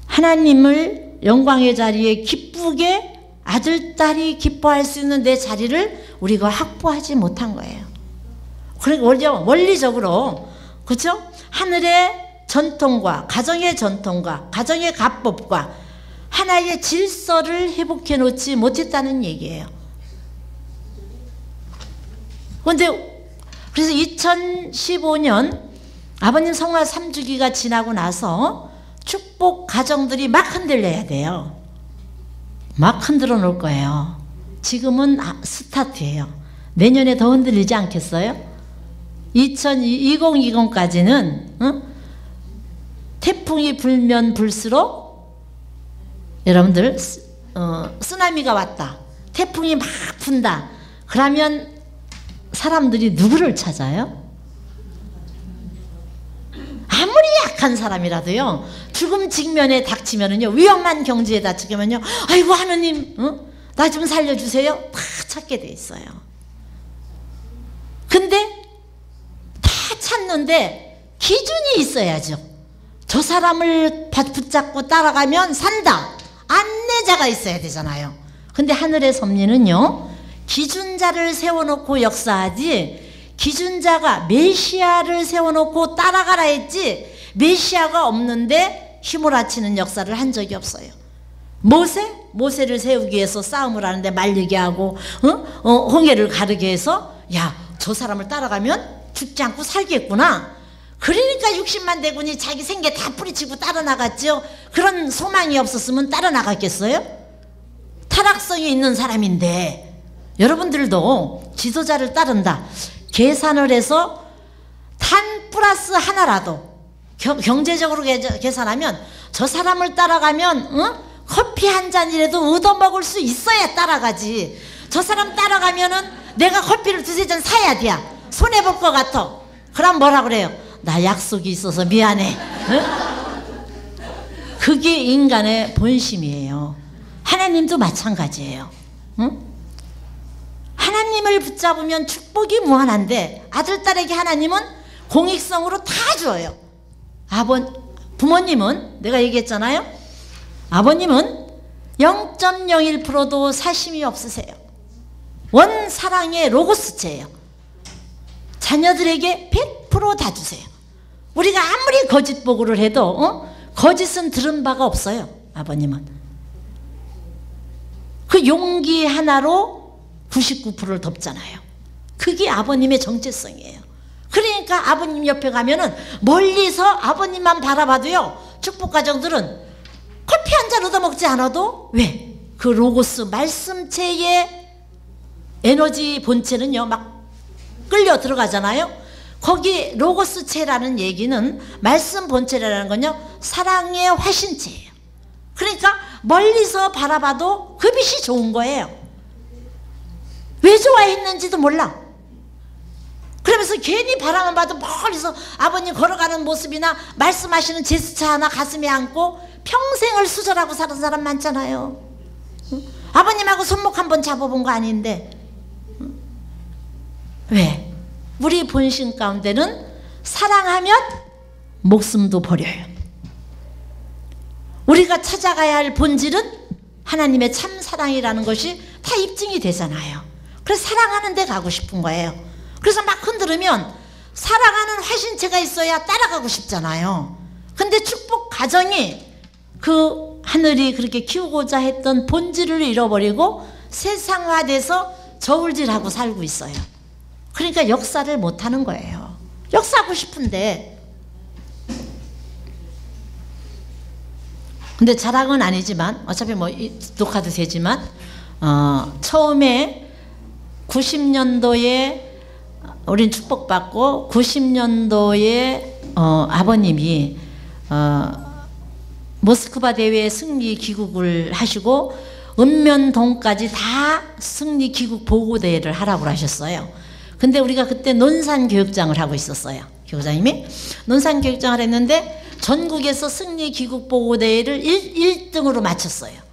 하나님을 영광의 자리에 기쁘게 아들, 딸이 기뻐할 수 있는 내 자리를 우리가 확보하지 못한 거예요. 그러니까 원리적으로, 그죠? 하늘의 전통과 가정의 전통과 가정의 가법과 하나의 질서를 회복해 놓지 못했다는 얘기예요. 그런데 그래서 2015년 아버님 성화 3주기가 지나고 나서 축복 가정들이 막 흔들려야 돼요. 막 흔들어 놓을 거예요. 지금은 아, 스타트예요. 내년에 더 흔들리지 않겠어요? 2020까지는 어? 태풍이 불면 불수록 여러분들 어, 쓰나미가 왔다. 태풍이 막 분다. 그러면 사람들이 누구를 찾아요? 아무리 약한 사람이라도요 죽음 직면에 닥치면은요 위험한 경지에 닥치면요 아이고 하느님 어? 나좀 살려주세요. 다 찾게 돼 있어요. 근데 다 찾는데 기준이 있어야죠. 저 사람을 붙잡고 따라가면 산다. 안내자가 있어야 되잖아요. 근데 하늘의 섭리는요 기준자를 세워놓고 역사하지 기준자가 메시아를 세워놓고 따라가라 했지 메시아가 없는데 힘을 아치는 역사를 한 적이 없어요. 모세? 모세를 세우기 위해서 싸움을 하는데 말리게 하고 어? 어, 홍해를 가르게 해서 야 저 사람을 따라가면 죽지 않고 살겠구나. 그러니까 60만 대군이 자기 생계 다 뿌리치고 따라 나갔죠. 그런 소망이 없었으면 따라 나갔겠어요? 타락성이 있는 사람인데 여러분들도 지도자를 따른다. 계산을 해서 단 플러스 하나라도 경, 제적으로 계산하면 저 사람을 따라가면 어? 커피 한 잔이라도 얻어먹을 수 있어야 따라가지. 저 사람 따라가면은 내가 커피를 두세 잔 사야 돼 손해볼 것 같아. 그럼 뭐라 그래요? 나 약속이 있어서 미안해. 어? 그게 인간의 본심이에요. 하나님도 마찬가지예요. 응? 하나님을 붙잡으면 축복이 무한한데 아들, 딸에게 하나님은 공익성으로 다 줘요. 아버, 부모님은 내가 얘기했잖아요. 아버님은 0.01%도 사심이 없으세요. 원 사랑의 로고스체예요. 자녀들에게 100%다 주세요. 우리가 아무리 거짓 보고를 해도 어? 거짓은 들은 바가 없어요. 아버님은. 그 용기 하나로 99%를 덮잖아요. 그게 아버님의 정체성이에요. 그러니까 아버님 옆에 가면은 멀리서 아버님만 바라봐도요. 축복 가정들은 커피 한 잔 얻어먹지 않아도 왜? 그 로고스 말씀체의 에너지 본체는요. 막 끌려 들어가잖아요. 거기 로고스체라는 얘기는 말씀 본체라는 건요. 사랑의 화신체예요. 그러니까 멀리서 바라봐도 그 빛이 좋은 거예요. 왜 좋아했는지도 몰라. 그러면서 괜히 바라만 봐도 멀리서 아버님 걸어가는 모습이나 말씀하시는 제스처 하나 가슴에 안고 평생을 수절하고 사는 사람 많잖아요. 아버님하고 손목 한번 잡아본 거 아닌데. 왜? 우리 본심 가운데는 사랑하면 목숨도 버려요. 우리가 찾아가야 할 본질은 하나님의 참 사랑이라는 것이 다 입증이 되잖아요. 그래서 사랑하는 데 가고 싶은 거예요. 그래서 막 흔들으면 사랑하는 화신체가 있어야 따라가고 싶잖아요. 근데 축복 가정이 그 하늘이 그렇게 키우고자 했던 본질을 잃어버리고 세상화돼서 저울질하고 살고 있어요. 그러니까 역사를 못하는 거예요. 역사하고 싶은데 근데 자랑은 아니지만 어차피 뭐 녹화도 되지만 어, 처음에 90년도에 우린 축복받고 90년도에 어, 아버님이 어, 모스크바 대회 승리 귀국을 하시고 읍면동까지 다 승리 귀국 보고 대회를 하라고 하셨어요. 근데 우리가 그때 논산 교육장을 하고 있었어요. 교장님이 논산 교육장을 했는데 전국에서 승리 귀국 보고 대회를 1, 1등으로 마쳤어요.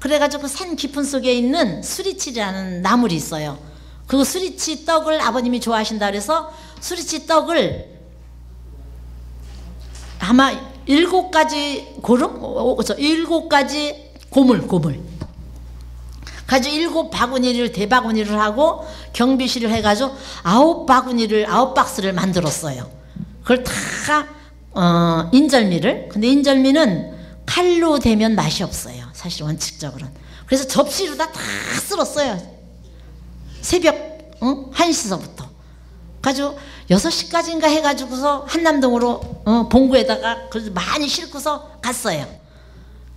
그래가지고 산 깊은 속에 있는 수리치라는 나물이 있어요. 그 수리치 떡을 아버님이 좋아하신다 그래서 수리치 떡을 아마 일곱 가지 고름, 어, 어, 일곱 가지 고물, 고물. 가지고 일곱 바구니를 대바구니를 하고 경비실을 해가지고 아홉 바구니를 아홉 박스를 만들었어요. 그걸 다 어, 인절미를 근데 인절미는 칼로 대면 맛이 없어요. 사실 원칙적으로는. 그래서 접시로 다 다 쓸었어요. 새벽 어? 1시서부터. 가지고 6시까지인가 해가지고서 한남동으로 어, 봉구에다가 많이 싣고서 갔어요.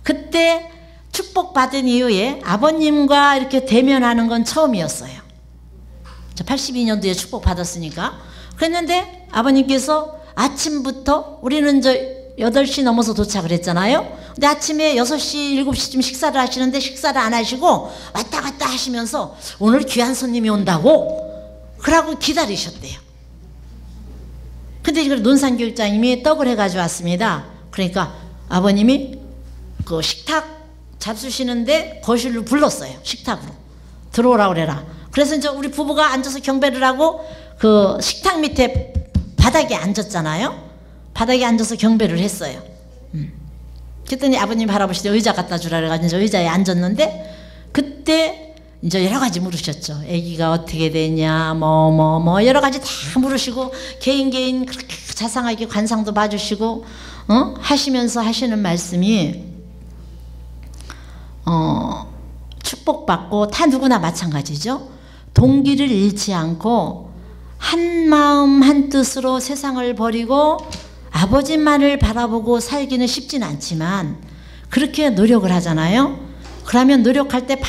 그때 축복받은 이후에 아버님과 이렇게 대면하는 건 처음이었어요. 82년도에 축복받았으니까. 그랬는데 아버님께서 아침부터 우리는 저 8시 넘어서 도착을 했잖아요. 근데 아침에 6시, 7시쯤 식사를 하시는데 식사를 안 하시고 왔다 갔다 하시면서 오늘 귀한 손님이 온다고 그러고 기다리셨대요. 근데 이걸 논산교육장님이 떡을 해가지고 왔습니다. 그러니까 아버님이 그 식탁 잡수시는데 거실로 불렀어요. 식탁으로. 들어오라 그래라. 그래서 이제 우리 부부가 앉아서 경배를 하고 그 식탁 밑에 바닥에 앉았잖아요. 바닥에 앉아서 경배를 했어요. 음. 그랬더니 아버님 할아버지 의자 갖다 주라 그래가지고 의자에 앉았는데 그때 이제 여러 가지 물으셨죠. 아기가 어떻게 되냐, 뭐, 뭐, 뭐, 여러 가지 다 물으시고, 개인, 개인 그렇게 자상하게 관상도 봐주시고, 어? 하시면서 하시는 말씀이, 어, 축복받고 다 누구나 마찬가지죠. 동기를 잃지 않고 한 마음 한 뜻으로 세상을 버리고 아버지만을 바라보고 살기는 쉽진 않지만 그렇게 노력을 하잖아요. 그러면 노력할 때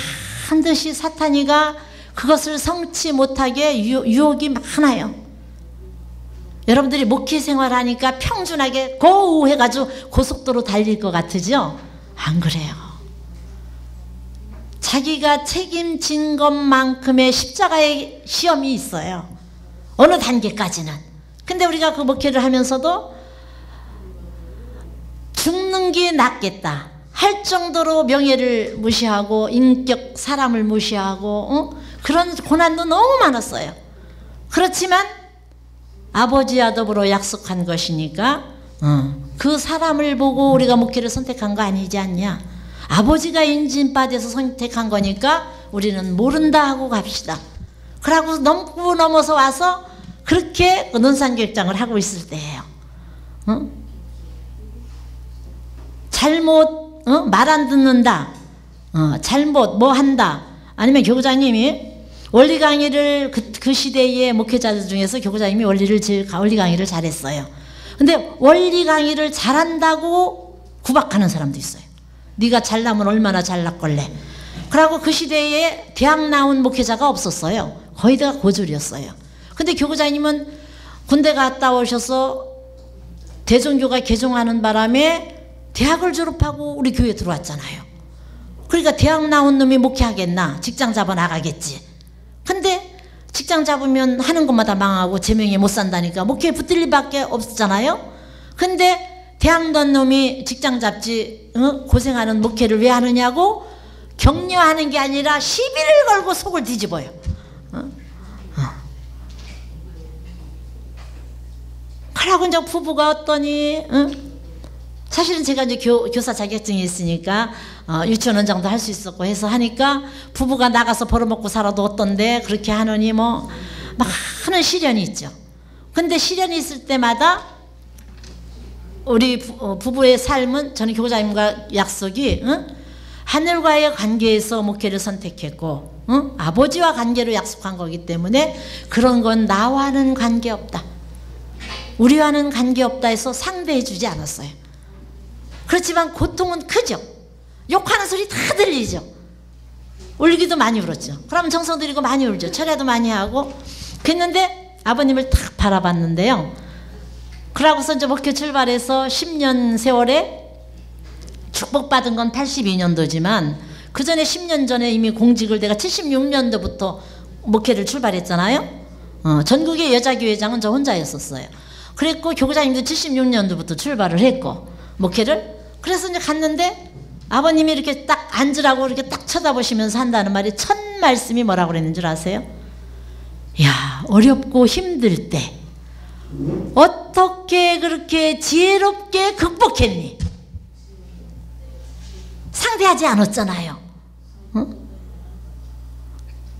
반드시 사탄이가 그것을 성치 못하게 유혹이 많아요. 여러분들이 목회 생활하니까 평준하게 고우 해가지고 고속도로 달릴 것 같으죠? 안 그래요. 자기가 책임진 것만큼의 십자가의 시험이 있어요. 어느 단계까지는. 근데 우리가 그 목회를 하면서도 죽는 게 낫겠다. 할 정도로 명예를 무시하고 인격 사람을 무시하고 어? 그런 고난도 너무 많았어요. 그렇지만 아버지와 더불어 약속한 것이니까 어, 그 사람을 보고 우리가 목회를 선택한 거 아니지 않냐. 아버지가 인진받아서 선택한 거니까 우리는 모른다 하고 갑시다. 그러고 넘고 넘어서 와서 그렇게 논산결장을 하고 있을 때예요. 어? 잘못 어? 말 안 듣는다. 어, 잘못 뭐 한다. 아니면 교장님이 원리 강의를 그, 그 시대의 목회자들 중에서 교장님이 원리를 제일 원리 강의를 잘했어요. 근데 원리 강의를 잘한다고 구박하는 사람도 있어요. 네가 잘나면 얼마나 잘났걸래. 그러고 그 시대에 대학 나온 목회자가 없었어요. 거의 다 고졸이었어요. 근데 교구자님은 군대 갔다 오셔서 대종교가 개종하는 바람에 대학을 졸업하고 우리 교회 들어왔잖아요. 그러니까 대학 나온 놈이 목회하겠나? 직장 잡아 나가겠지. 근데 직장 잡으면 하는 것마다 망하고 제명이 못 산다니까 목회에 붙을 일밖에 없었잖아요. 근데 대학 던 놈이 직장 잡지 어? 고생하는 목회를 왜 하느냐고 격려하는 게 아니라 시비를 걸고 속을 뒤집어요. 어? 어. 하라고 이제 부부가 어떠니 응? 사실은 제가 이제 교, 교사 자격증이 있으니까 어, 유치원 원장도 할 수 있었고 해서 하니까 부부가 나가서 벌어먹고 살아도 어떤데 그렇게 하느니 뭐 많은 시련이 있죠. 근데 시련이 있을 때마다 우리 부, 어, 부부의 삶은 저는 교장님과 약속이 응? 하늘과의 관계에서 목회를 선택했고 응? 아버지와 관계로 약속한 거기 때문에 그런 건 나와는 관계없다. 우리와는 관계없다 해서 상대해 주지 않았어요. 그렇지만 고통은 크죠. 욕하는 소리 다 들리죠. 울기도 많이 울었죠. 그럼 정성 들이고 많이 울죠. 철야도 많이 하고 그랬는데 아버님을 탁 바라봤는데요. 그러고서 이제 목회 출발해서 10년 세월에 축복받은 건 82년도지만 그 전에 10년 전에 이미 공직을 내가 76년도부터 목회를 출발했잖아요. 어, 전국의 여자교회장은 저 혼자였었어요. 그랬고 교구장님도 76년도부터 출발을 했고 목회를 그래서 이제 갔는데 아버님이 이렇게 딱 앉으라고 이렇게 딱 쳐다보시면서 한다는 말이 첫 말씀이 뭐라고 그랬는 줄 아세요? 야 어렵고 힘들 때 어떻게 그렇게 지혜롭게 극복했니? 상대하지 않았잖아요. 어?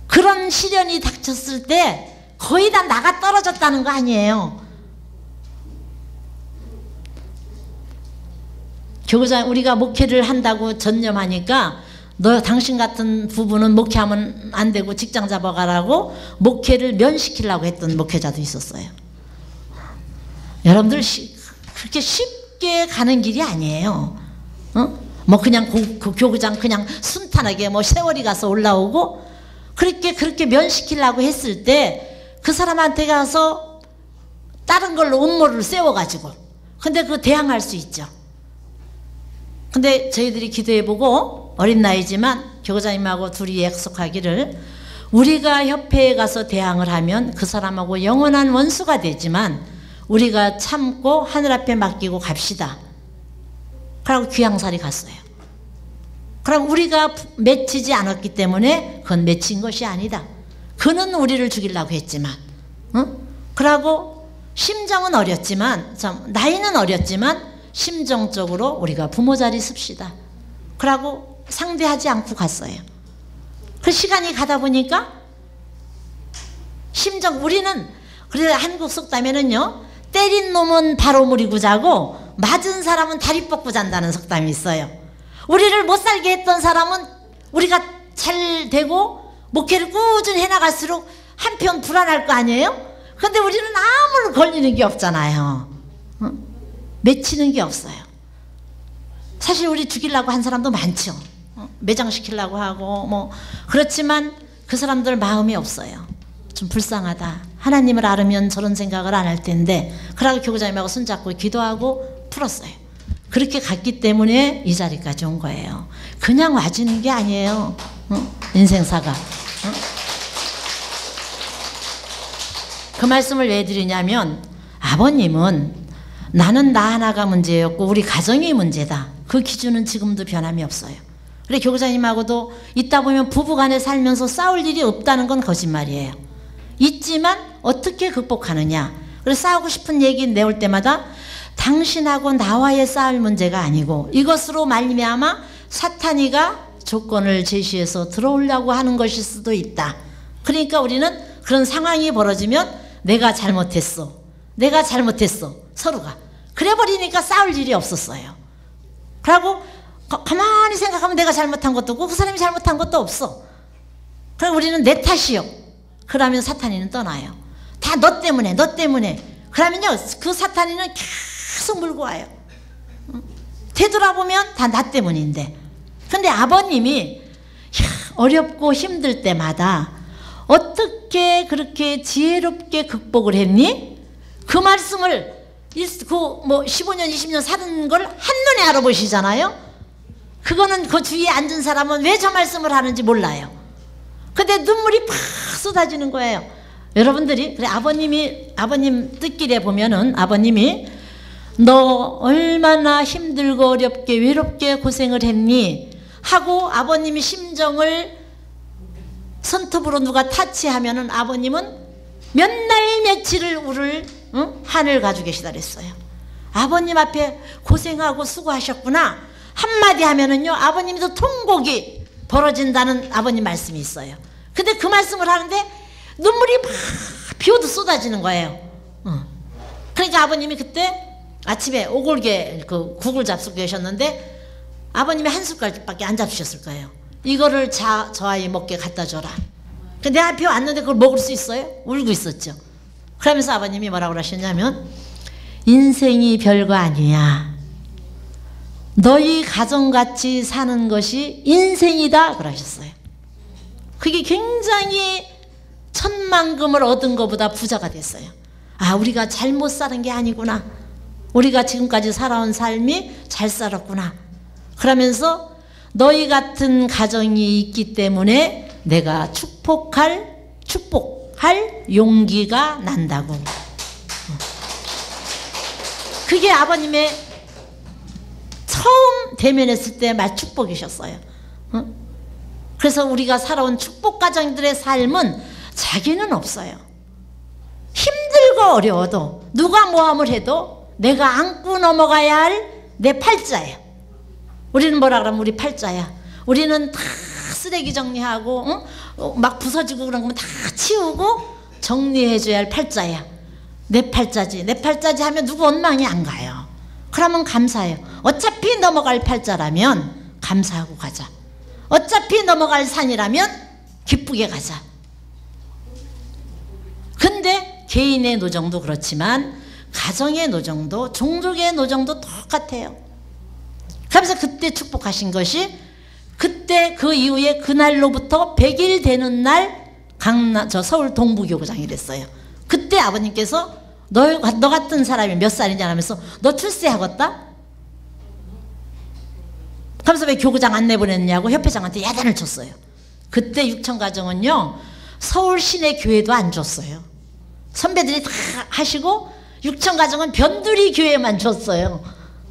그런 시련이 닥쳤을 때 거의 다 나가 떨어졌다는 거 아니에요. 교구장 우리가 목회를 한다고 전념하니까 너 당신 같은 부부는 목회하면 안 되고 직장 잡아가라고 목회를 면시키려고 했던 목회자도 있었어요. 여러분들 시, 그렇게 쉽게 가는 길이 아니에요. 어? 뭐 그냥 고, 그 교구장 그냥 순탄하게 뭐 세월이 가서 올라오고 그렇게 그렇게 면시키려고 했을 때 그 사람한테 가서 다른 걸로 음모를 세워가지고 근데 그 대항할 수 있죠. 근데 저희들이 기도해보고 어린 나이지만 교장님하고 둘이 약속하기를 우리가 협회에 가서 대항을 하면 그 사람하고 영원한 원수가 되지만 우리가 참고 하늘 앞에 맡기고 갑시다. 그러고 귀양살이 갔어요. 그럼 우리가 맺히지 않았기 때문에 그건 맺힌 것이 아니다. 그는 우리를 죽이려고 했지만, 어? 그러고 심정은 어렸지만, 참 나이는 어렸지만 심정적으로 우리가 부모 자리 씁시다. 그러고 상대하지 않고 갔어요. 그 시간이 가다 보니까 심정 우리는 그래서 한국 속담에는요 때린 놈은 바로 무리고 자고 맞은 사람은 다리 뻗고 잔다는 속담이 있어요. 우리를 못 살게 했던 사람은 우리가 잘 되고 목회를 꾸준히 해나갈수록 한편 불안할 거 아니에요? 근데 우리는 아무런 걸리는 게 없잖아요. 맺히는 게 없어요. 사실 우리 죽이려고 한 사람도 많죠. 어, 매장시키려고 하고 뭐 그렇지만 그 사람들 마음이 없어요. 좀 불쌍하다. 하나님을 알으면 저런 생각을 안 할 텐데 그러고 교구장님하고 손잡고 기도하고 풀었어요. 그렇게 갔기 때문에 이 자리까지 온 거예요. 그냥 와주는 게 아니에요. 어? 인생사가. 어? 그 말씀을 왜 드리냐면 아버님은 나는 나 하나가 문제였고 우리 가정이 문제다. 그 기준은 지금도 변함이 없어요. 그래 교구장님하고도 있다 보면 부부간에 살면서 싸울 일이 없다는 건 거짓말이에요. 있지만 어떻게 극복하느냐. 그래서 싸우고 싶은 얘기 내올 때마다 당신하고 나와의 싸울 문제가 아니고 이것으로 말미암아 사탄이가 조건을 제시해서 들어오려고 하는 것일 수도 있다. 그러니까 우리는 그런 상황이 벌어지면 내가 잘못했어. 내가 잘못했어. 서로가. 그래 버리니까 싸울 일이 없었어요. 그러고 가만히 생각하면 내가 잘못한 것도 없고 그 사람이 잘못한 것도 없어. 그럼 우리는 내 탓이요. 그러면 사탄이는 떠나요. 다 너 때문에, 너 때문에. 그러면요, 그 사탄이는 계속 물고 와요. 되돌아보면 다 나 때문인데. 근데 아버님이 어렵고 힘들 때마다 어떻게 그렇게 지혜롭게 극복을 했니? 그 말씀을 그뭐 15년 20년 사는 걸 한눈에 알아보시잖아요. 그거는 그 주위에 앉은 사람은 왜 저 말씀을 하는지 몰라요. 근데 눈물이 팍 쏟아지는 거예요. 여러분들이 그래 아버님이 아버님 뜻길에 보면은 아버님이 너 얼마나 힘들고 어렵게 외롭게 고생을 했니 하고 아버님이 심정을 손톱으로 누가 타치하면은 아버님은 몇 날 며칠을 울을 응? 한을 가지고 계시다 그랬어요. 아버님 앞에 고생하고 수고하셨구나. 한마디 하면은요, 아버님도 통곡이 벌어진다는 아버님 말씀이 있어요. 근데 그 말씀을 하는데 눈물이 막 비오듯 쏟아지는 거예요. 어. 그러니까 아버님이 그때 아침에 오골계 그 국을 잡수고 계셨는데 아버님이 한 숟갈밖에 안 잡수셨을 거예요. 이거를 자, 저 아이 먹게 갖다 줘라. 내 앞에 왔는데 그걸 먹을 수 있어요? 울고 있었죠. 그러면서 아버님이 뭐라고 하셨냐면 인생이 별거 아니야. 너희 가정같이 사는 것이 인생이다 그러셨어요. 그게 굉장히 천만금을 얻은 것보다 부자가 됐어요. 아, 우리가 잘못 사는 게 아니구나. 우리가 지금까지 살아온 삶이 잘 살았구나. 그러면서 너희 같은 가정이 있기 때문에 내가 축복할, 축복 할 용기가 난다고. 그게 아버님의 처음 대면했을 때말 축복이셨어요. 그래서 우리가 살아온 축복 가정들의 삶은 자기는 없어요. 힘들고 어려워도 누가 모함을 해도 내가 안고 넘어가야 할 내 팔자예요. 우리는 뭐라 그러면 우리 팔자야. 우리는 다 쓰레기 정리하고 응? 어, 막 부서지고 그런 거면 다 치우고 정리해줘야 할 팔자야. 내 팔자지. 내 팔자지 하면 누구 원망이 안 가요. 그러면 감사해요. 어차피 넘어갈 팔자라면 감사하고 가자. 어차피 넘어갈 산이라면 기쁘게 가자. 근데 개인의 노정도 그렇지만 가정의 노정도 종족의 노정도 똑같아요. 그래서 그때 축복하신 것이 그때 그 이후에 그날로부터 100일 되는 날 강남 저 서울 동부교구장이 됐어요. 그때 아버님께서 너, 너 같은 사람이 몇 살이냐 하면서 너 출세하겠다? 그러면서 왜 교구장 안 내보냈냐고 협회장한테 야단을 쳤어요. 그때 육천가정은요 서울 시내 교회도 안 줬어요. 선배들이 다 하시고 육천가정은 변두리 교회만 줬어요.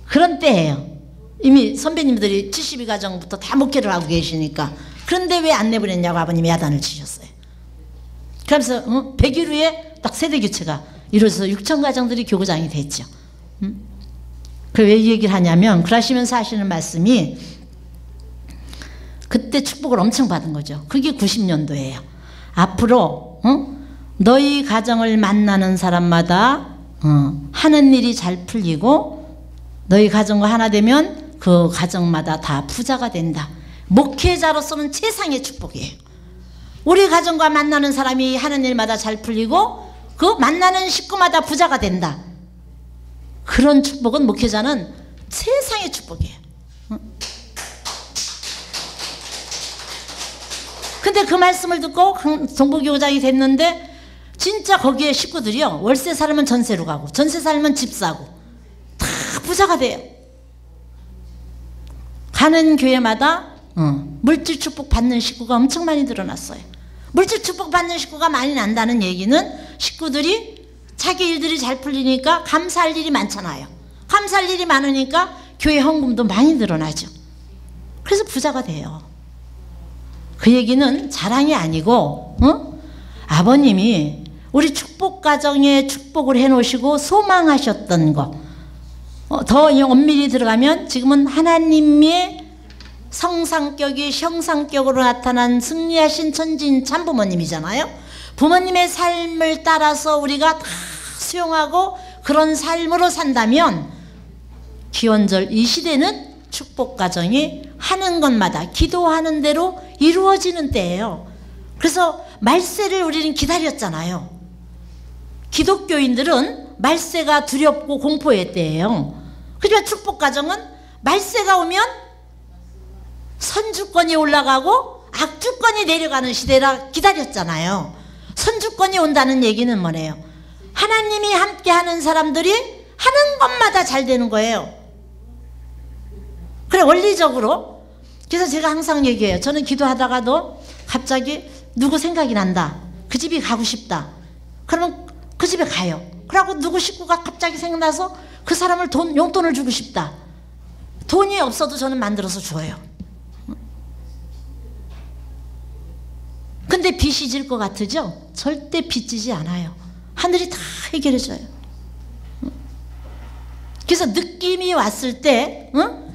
그런 때예요. 이미 선배님들이 72 가정부터 다 목회를 하고 계시니까 그런데 왜 안 내보냈냐고 아버님이 야단을 치셨어요. 그러면서 어? 100일 후에 딱 세대 교체가 이루어져서 6천 가정들이 교구장이 됐죠. 음? 그왜 얘기를 하냐면 그러시면서 하시는 말씀이 그때 축복을 엄청 받은 거죠. 그게 90년도예요. 앞으로 어? 너희 가정을 만나는 사람마다 어, 하는 일이 잘 풀리고 너희 가정과 하나 되면 그 가정마다 다 부자가 된다. 목회자로서는 최상의 축복이에요. 우리 가정과 만나는 사람이 하는 일마다 잘 풀리고 그 만나는 식구마다 부자가 된다. 그런 축복은 목회자는 세상의 축복이에요. 근데 그 말씀을 듣고 동부교장이 됐는데 진짜 거기에 식구들이요 월세 살면 전세로 가고 전세 살면 집 사고 다 부자가 돼요. 가는 교회마다 어, 물질 축복 받는 식구가 엄청 많이 늘어났어요. 물질 축복 받는 식구가 많이 난다는 얘기는 식구들이 자기 일들이 잘 풀리니까 감사할 일이 많잖아요. 감사할 일이 많으니까 교회 헌금도 많이 늘어나죠. 그래서 부자가 돼요. 그 얘기는 자랑이 아니고 어? 아버님이 우리 축복 가정에 축복을 해놓으시고 소망하셨던 거. 어, 더 엄밀히 들어가면 지금은 하나님의 성상격이 형상격으로 나타난 승리하신 천진 참부모님이잖아요. 부모님의 삶을 따라서 우리가 다 수용하고 그런 삶으로 산다면 기원절 이 시대는 축복 가정이 하는 것마다 기도하는 대로 이루어지는 때예요. 그래서 말세를 우리는 기다렸잖아요. 기독교인들은 말세가 두렵고 공포의 때예요. 그지만 축복 가정은 말세가 오면 선주권이 올라가고 악주권이 내려가는 시대라 기다렸잖아요. 선주권이 온다는 얘기는 뭐래요? 하나님이 함께 하는 사람들이 하는 것마다 잘 되는 거예요. 그래, 원리적으로. 그래서 제가 항상 얘기해요. 저는 기도하다가도 갑자기 누구 생각이 난다. 그 집이 가고 싶다. 그러면 그 집에 가요. 그러고 누구 식구가 갑자기 생각나서 그 사람을 돈, 용돈을 주고 싶다. 돈이 없어도 저는 만들어서 줘요. 근데 빚이 질 것 같으죠? 절대 빚지지 않아요. 하늘이 다 해결해줘요. 그래서 느낌이 왔을 때, 응?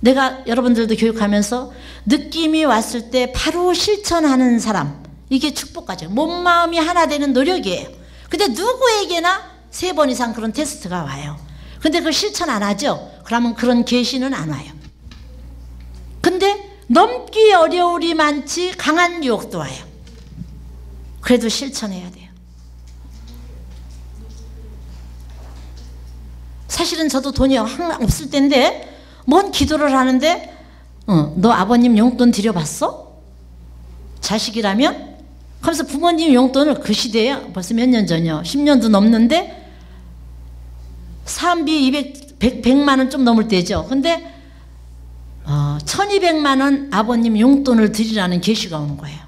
내가 여러분들도 교육하면서 느낌이 왔을 때 바로 실천하는 사람. 이게 축복과정. 몸, 마음이 하나 되는 노력이에요. 근데 누구에게나 세 번 이상 그런 테스트가 와요. 근데 그걸 실천 안 하죠? 그러면 그런 계시는 안 와요. 근데 넘기 어려울이 많지 강한 유혹도 와요. 그래도 실천해야 돼요. 사실은 저도 돈이 없을 때인데 뭔 기도를 하는데 어, 너 아버님 용돈 드려봤어? 자식이라면? 하면서 부모님 용돈을 그 시대에 벌써 몇 년 전이요. 10년도 넘는데 사비 200, 100, 100만 원 좀 넘을 때죠. 근데 어, 1200만 원 아버님 용돈을 드리라는 계시가 오는 거예요.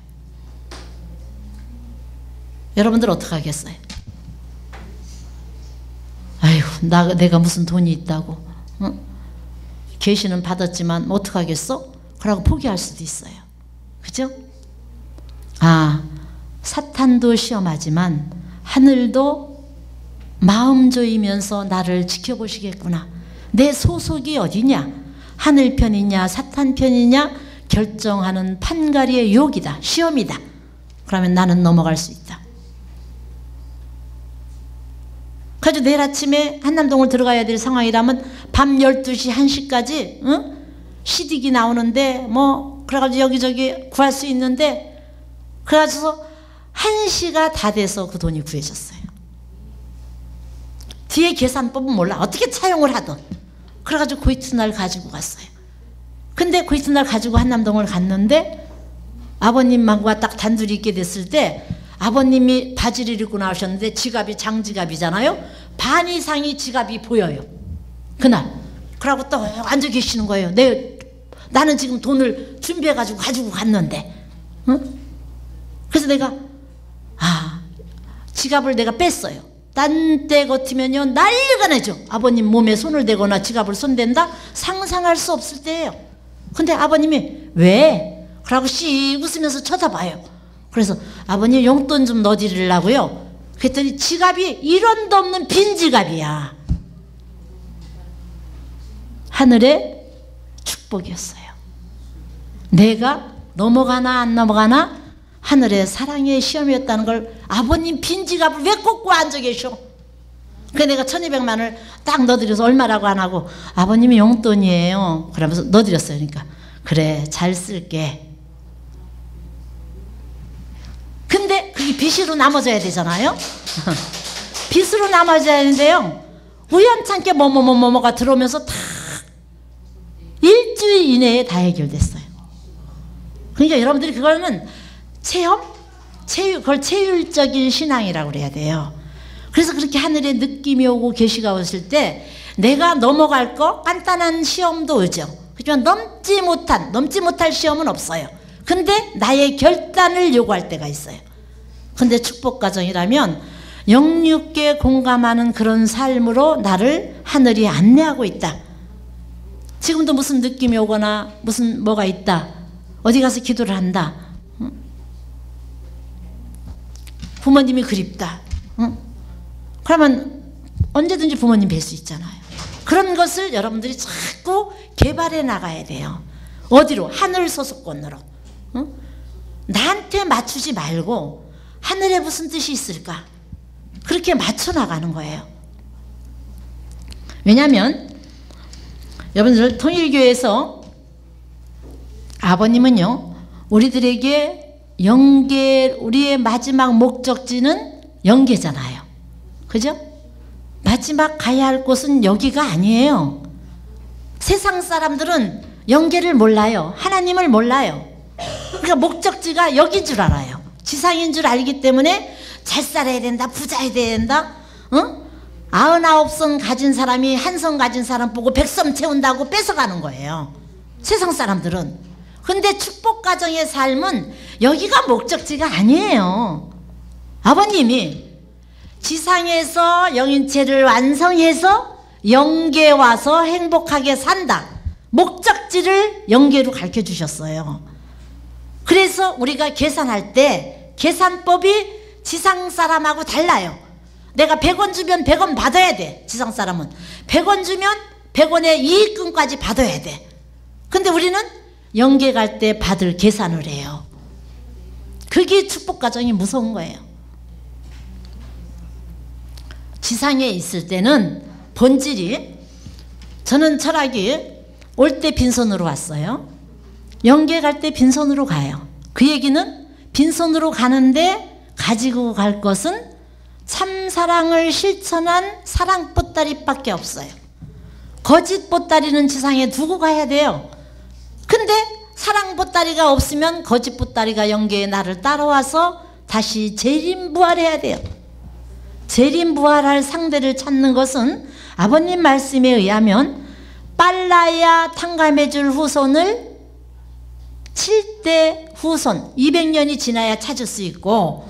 여러분들 어떡하겠어요? 아이고, 나, 내가 무슨 돈이 있다고. 어? 계시는 받았지만 뭐 어떡하겠어? 그러고 포기할 수도 있어요. 그죠? 아, 사탄도 시험하지만 하늘도 마음 조이면서 나를 지켜보시겠구나. 내 소속이 어디냐? 하늘 편이냐, 사탄 편이냐 결정하는 판가리의 유혹이다. 시험이다. 그러면 나는 넘어갈 수 있다. 그래서 내일 아침에 한남동을 들어가야 될 상황이라면 밤 12시, 1시까지 응? 시디기 나오는데 뭐 그래가지고 여기저기 구할 수 있는데 그래가지고 1시가 다 돼서 그 돈이 구해졌어요. 뒤에 계산법은 몰라. 어떻게 차용을 하든. 그래가지고 그 이튿날 가지고 갔어요. 근데 그 이튿날 가지고 한남동을 갔는데 아버님만과 딱 단둘이 있게 됐을 때 아버님이 바지를 입고 나오셨는데 지갑이 장지갑이잖아요. 반 이상이 지갑이 보여요. 그날. 그러고 또 앉아 계시는 거예요. 내, 나는 지금 돈을 준비해가지고 가지고 갔는데. 응? 그래서 내가, 아, 지갑을 내가 뺐어요. 딴 때 같으면요, 난리가 나죠. 아버님 몸에 손을 대거나 지갑을 손댄다? 상상할 수 없을 때예요. 근데 아버님이, 왜? 그러고 씩 웃으면서 쳐다봐요. 그래서 아버님 용돈 좀 넣어드리려고요. 그랬더니 지갑이 1원도 없는 빈 지갑이야. 하늘의 축복이었어요. 내가 넘어가나 안 넘어가나 하늘의 사랑의 시험이었다는 걸 아버님 빈 지갑을 왜 꽂고 앉아 계셔? 그 내가 1200만 원을 딱 넣어드려서 얼마라고 안 하고 아버님이 용돈이에요. 그러면서 넣어드렸어요. 그러니까 그래 잘 쓸게. 근데 그게 빚으로 남아져야 되잖아요. *laughs* 빚으로 남아져야 되는데요. 우연찮게 뭐뭐뭐뭐가 들어오면서 다 일주일 이내에 다 해결됐어요. 그러니까 여러분들이 그거는 체험, 체유, 그걸 체율적인 신앙이라고 그래야 돼요. 그래서 그렇게 하늘에 느낌이 오고 계시가 오실 때 내가 넘어갈 거 간단한 시험도 오죠. 하지만 넘지 못한, 넘지 못할 시험은 없어요. 근데 나의 결단을 요구할 때가 있어요. 근데 축복 가정이라면 영육계 공감하는 그런 삶으로 나를 하늘이 안내하고 있다. 지금도 무슨 느낌이 오거나 무슨 뭐가 있다. 어디 가서 기도를 한다. 부모님이 그립다. 그러면 언제든지 부모님 뵐 수 있잖아요. 그런 것을 여러분들이 자꾸 개발해 나가야 돼요. 어디로? 하늘 소속권으로. 나한테 맞추지 말고 하늘에 무슨 뜻이 있을까? 그렇게 맞춰 나가는 거예요. 왜냐하면 여러분들 통일교에서 아버님은요 우리들에게 영계 우리의 마지막 목적지는 영계잖아요. 그죠? 마지막 가야 할 곳은 여기가 아니에요. 세상 사람들은 영계를 몰라요. 하나님을 몰라요. 그러니까 목적지가 여긴 줄 알아요. 지상인 줄 알기 때문에 잘 살아야 된다, 부자야 된다, 어? 아흔아홉 성 가진 사람이 한 성 가진 사람 보고 백섬 채운다고 뺏어가는 거예요. 세상 사람들은. 근데 축복 가정의 삶은 여기가 목적지가 아니에요. 아버님이 지상에서 영인체를 완성해서 영계 와서 행복하게 산다. 목적지를 영계로 가르쳐 주셨어요. 그래서 우리가 계산할 때 계산법이 지상 사람하고 달라요. 내가 100원 주면 100원 받아야 돼. 지상 사람은. 100원 주면 100원의 이익금까지 받아야 돼. 근데 우리는 연계 갈 때 받을 계산을 해요. 그게 축복 과정이 무서운 거예요. 지상에 있을 때는 본질이 저는 철학이 올 때 빈손으로 왔어요. 연계 갈 때 빈손으로 가요. 그 얘기는 빈손으로 가는데 가지고 갈 것은 참 사랑을 실천한 사랑 보따리밖에 없어요. 거짓 보따리는 지상에 두고 가야 돼요. 근데 사랑 보따리가 없으면 거짓 보따리가 연계에 나를 따라와서 다시 재림 부활해야 돼요. 재림 부활할 상대를 찾는 것은 아버님 말씀에 의하면 빨라야 탕감해 줄 후손을 7대 후손 200년이 지나야 찾을 수 있고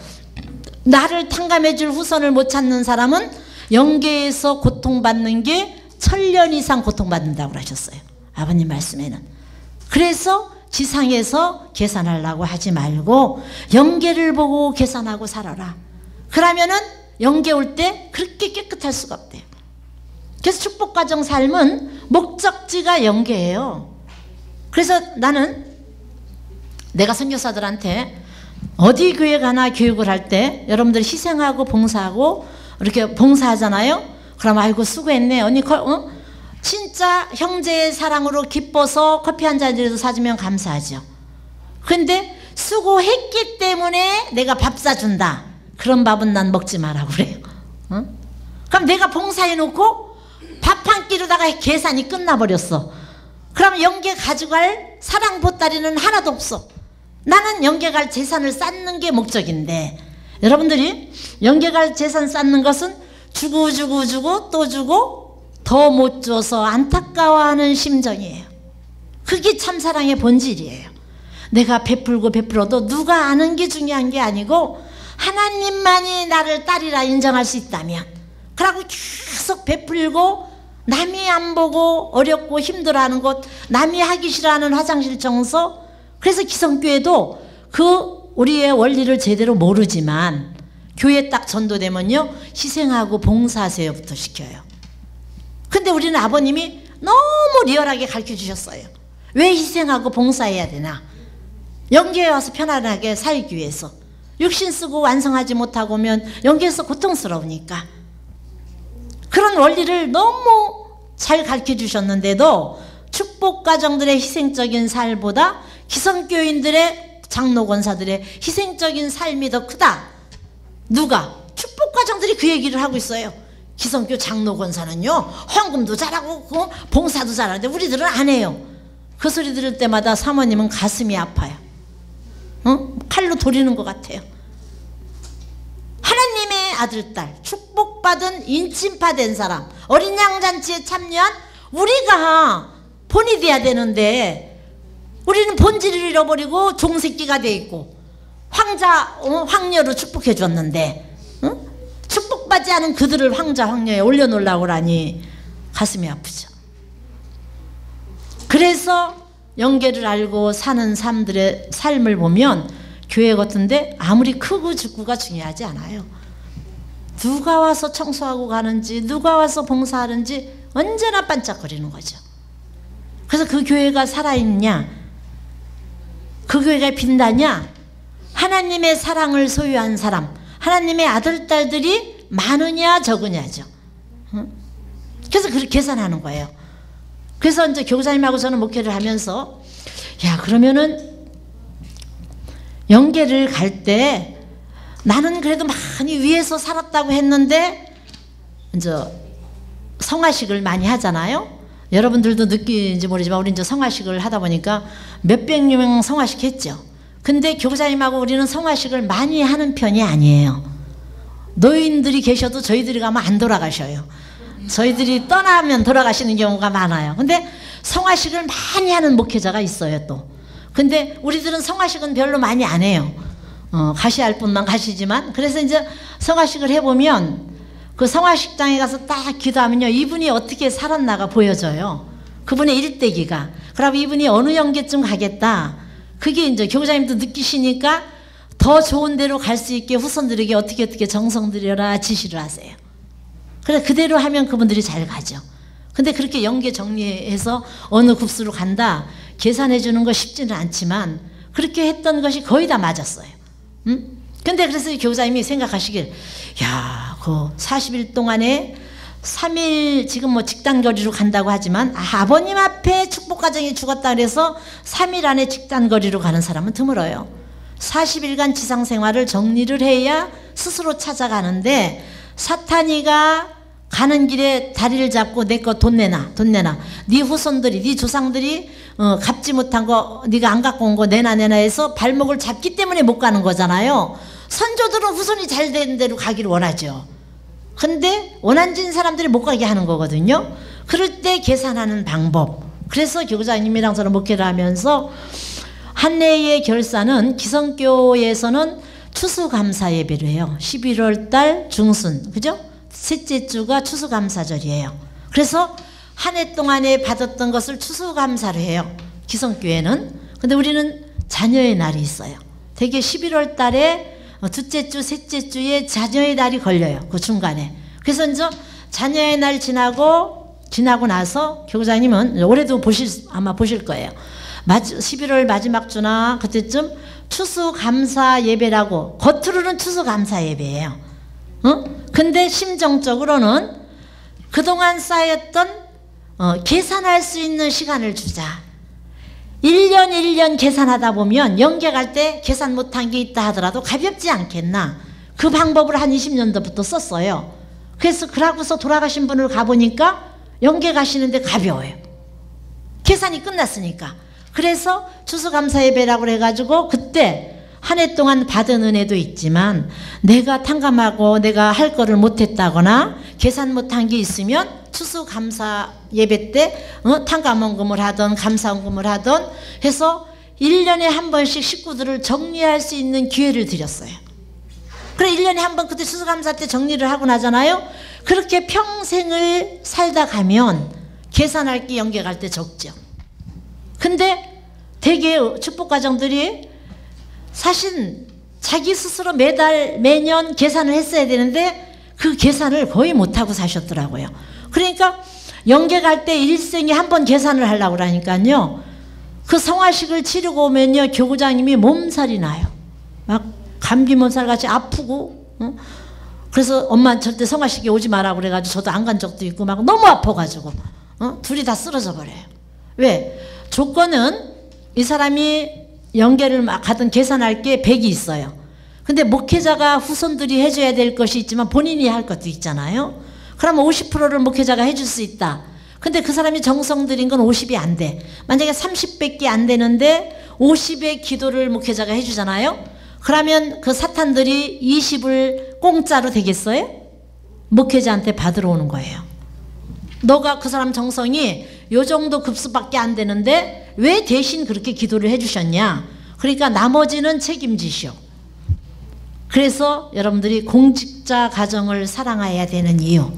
나를 탕감해 줄 후손을 못 찾는 사람은 영계에서 고통받는 게 천년 이상 고통받는다고 하셨어요. 아버님 말씀에는. 그래서 지상에서 계산하려고 하지 말고 영계를 보고 계산하고 살아라. 그러면은 영계 올 때 그렇게 깨끗할 수가 없대요. 그래서 축복가정 삶은 목적지가 영계예요. 그래서 나는 내가 선교사들한테 어디 교회 가나 교육을 할 때 여러분들 희생하고 봉사하고 이렇게 봉사하잖아요. 그럼 아이고 수고했네. 언니 어? 진짜 형제의 사랑으로 기뻐서 커피 한 잔이라도 사주면 감사하죠. 근데 수고했기 때문에 내가 밥 사준다. 그런 밥은 난 먹지 마라 그래요. 어? 그럼 내가 봉사해 놓고 밥 한 끼로다가 계산이 끝나버렸어. 그럼 영계 가져갈 사랑 보따리는 하나도 없어. 나는 영계갈 재산을 쌓는 게 목적인데 여러분들이 영계갈 재산 쌓는 것은 주고 주고 주고 또 주고 더 못 줘서 안타까워하는 심정이에요. 그게 참 사랑의 본질이에요. 내가 베풀고 베풀어도 누가 아는 게 중요한 게 아니고 하나님만이 나를 딸이라 인정할 수 있다면 그러고 계속 베풀고 남이 안 보고 어렵고 힘들어하는 것 남이 하기 싫어하는 화장실 청소 그래서 기성교회도 그 우리의 원리를 제대로 모르지만 교회 딱 전도되면요 희생하고 봉사하세요부터 시켜요. 근데 우리는 아버님이 너무 리얼하게 가르쳐 주셨어요. 왜 희생하고 봉사해야 되나? 영계에 와서 편안하게 살기 위해서 육신 쓰고 완성하지 못하고 면 영계에서 고통스러우니까 그런 원리를 너무 잘 가르쳐 주셨는데도 축복 가정들의 희생적인 삶보다 기성교인들의 장로 권사들의 희생적인 삶이 더 크다. 누가? 축복 과정들이 그 얘기를 하고 있어요. 기성교 장로 권사는요 헌금도 잘하고 그 봉사도 잘하는데 우리들은 안 해요. 그 소리 들을 때마다 사모님은 가슴이 아파요. 어? 칼로 도리는 것 같아요. 하나님의 아들, 딸, 축복받은 인침파 된 사람, 어린 양잔치에 참여한 우리가 본이 돼야 되는데 우리는 본질을 잃어버리고 종새끼가 돼 있고 황자 어, 황녀로 축복해 줬는데 복받지 않은 그들을 황자 황녀에 올려놓으려고 하니 가슴이 아프죠. 그래서 연계를 알고 사는 사람들의 삶을 보면 교회 같은데 아무리 크고 죽고가 중요하지 않아요. 누가 와서 청소하고 가는지 누가 와서 봉사하는지 언제나 반짝거리는 거죠. 그래서 그 교회가 살아있냐 그 교회가 빛나냐? 하나님의 사랑을 소유한 사람, 하나님의 아들, 딸들이 많으냐, 적으냐죠. 그래서 그렇게 계산하는 거예요. 그래서 이제 교사님하고 저는 목회를 하면서, 야, 그러면은 연계를 갈 때 나는 그래도 많이 위에서 살았다고 했는데, 이제 성화식을 많이 하잖아요. 여러분들도 느끼는지 모르지만 우리 이제 성화식을 하다 보니까 몇백 명 성화식 했죠. 근데 교사님하고 우리는 성화식을 많이 하는 편이 아니에요. 노인들이 계셔도 저희들이 가면 안 돌아가셔요. 저희들이 떠나면 돌아가시는 경우가 많아요. 근데 성화식을 많이 하는 목회자가 있어요, 또. 근데 우리들은 성화식은 별로 많이 안 해요. 어, 가시할 분만 가시지만. 그래서 이제 성화식을 해보면 그 성화식당에 가서 딱 기도하면요. 이분이 어떻게 살았나가 보여져요. 그분의 일대기가. 그럼 이분이 어느 연계쯤 가겠다. 그게 이제 교장님도 느끼시니까 더 좋은 데로 갈 수 있게 후손들에게 어떻게 어떻게 정성 들여라 지시를 하세요. 그래 그대로 하면 그분들이 잘 가죠. 근데 그렇게 연계 정리해서 어느 굽수로 간다 계산해 주는 거 쉽지는 않지만 그렇게 했던 것이 거의 다 맞았어요. 음? 근데 그래서 교사님이 생각하시길 야, 그 40일 동안에 3일 지금 뭐 직단 거리로 간다고 하지만 아, 버님 앞에 축복 가정이 죽었다 그래서 3일 안에 직단 거리로 가는 사람은 드물어요. 40일간 지상 생활을 정리를 해야 스스로 찾아가는데 사탄이가 가는 길에 다리를 잡고 내 거 돈 내놔 돈 내놔. 네 후손들이 네 조상들이 어, 갚지 못한 거 네가 안 갖고 온 거 내놔 내놔 해서 발목을 잡기 때문에 못 가는 거잖아요. 선조들은 후손이 잘 되는 대로 가기를 원하죠. 근데 원한진 사람들이 못 가게 하는 거거든요. 그럴 때 계산하는 방법. 그래서 교장님이랑 저는 목회를 하면서 한 해의 결산은 기성교에서는 추수감사 예배를 해요 11월 달 중순 그죠? 셋째 주가 추수감사절이에요. 그래서 한 해 동안에 받았던 것을 추수감사를 해요. 기성교회는. 근데 우리는 자녀의 날이 있어요. 대개 11월 달에 둘째 주, 셋째 주에 자녀의 날이 걸려요. 그 중간에. 그래서 이제 자녀의 날 지나고 지나고 나서 교장님은 올해도 보실 아마 보실 거예요. 11월 마지막 주나 그때쯤 추수감사 예배라고 겉으로는 추수감사 예배예요. 어? 근데 심정적으로는 그동안 쌓였던 어, 계산할 수 있는 시간을 주자. 1년 1년 계산하다 보면 연계 갈 때 계산 못한 게 있다 하더라도 가볍지 않겠나. 그 방법을 한 20년도부터 썼어요. 그래서 그러고서 돌아가신 분을 가보니까 연계 가시는데 가벼워요. 계산이 끝났으니까. 그래서 추수감사 예배라고 해가지고 그때 한 해 동안 받은 은혜도 있지만 내가 탕감하고 내가 할 거를 못했다거나 계산 못한 게 있으면 추수감사 예배 때 어, 탕감원금을 하던 감사원금을 하던 해서 1년에 한 번씩 식구들을 정리할 수 있는 기회를 드렸어요. 그래 1년에 한 번 그때 추수감사 때 정리를 하고 나잖아요. 그렇게 평생을 살다 가면 계산할 게 연계 갈 때 적죠. 근데 대개 축복 가정들이 사실 자기 스스로 매달 매년 계산을 했어야 되는데 그 계산을 거의 못하고 사셨더라고요. 그러니까 연계 갈 때 일생에 한 번 계산을 하려고 그러니까요. 그 성화식을 치르고 오면요. 교구장님이 몸살이 나요. 막 감기 몸살 같이 아프고 어? 그래서 엄마 절대 성화식에 오지 마라 그래가지고 저도 안 간 적도 있고 막 너무 아파가지고 어? 둘이 다 쓰러져 버려요. 왜? 조건은 이 사람이 연계를 막 하든 계산할 게 100이 있어요. 근데 목회자가 후손들이 해줘야 될 것이 있지만 본인이 할 것도 있잖아요. 그러면 50%를 목회자가 해줄 수 있다. 근데 그 사람이 정성 들인 건 50이 안 돼. 만약에 30밖에 안 되는데 50의 기도를 목회자가 해주잖아요. 그러면 그 사탄들이 20을 공짜로 되겠어요? 목회자한테 받으러 오는 거예요. 너가 그 사람 정성이 요 정도 급수밖에 안 되는데 왜 대신 그렇게 기도를 해주셨냐? 그러니까 나머지는 책임지시오. 그래서 여러분들이 공직자 가정을 사랑해야 되는 이유.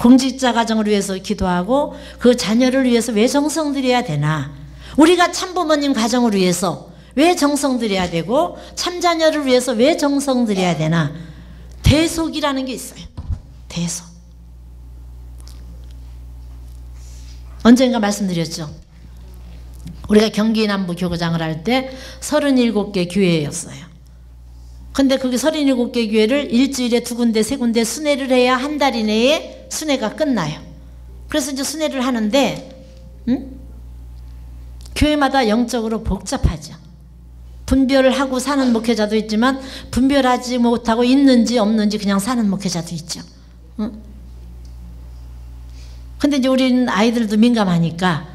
공직자 가정을 위해서 기도하고 그 자녀를 위해서 왜 정성 들여야 되나? 우리가 참부모님 가정을 위해서 왜 정성 들여야 되고 참자녀를 위해서 왜 정성 들여야 되나? 대속이라는 게 있어요. 대속. 언젠가 말씀드렸죠. 우리가 경기 남부 교구장을 할 때 37개 교회였어요. 근데 거기 37개 교회를 일주일에 두 군데, 세 군데 순회를 해야 한 달 이내에 순회가 끝나요. 그래서 이제 순회를 하는데, 응? 교회마다 영적으로 복잡하죠. 분별을 하고 사는 목회자도 있지만, 분별하지 못하고 있는지 없는지 그냥 사는 목회자도 있죠. 응? 근데 이제 우리는 아이들도 민감하니까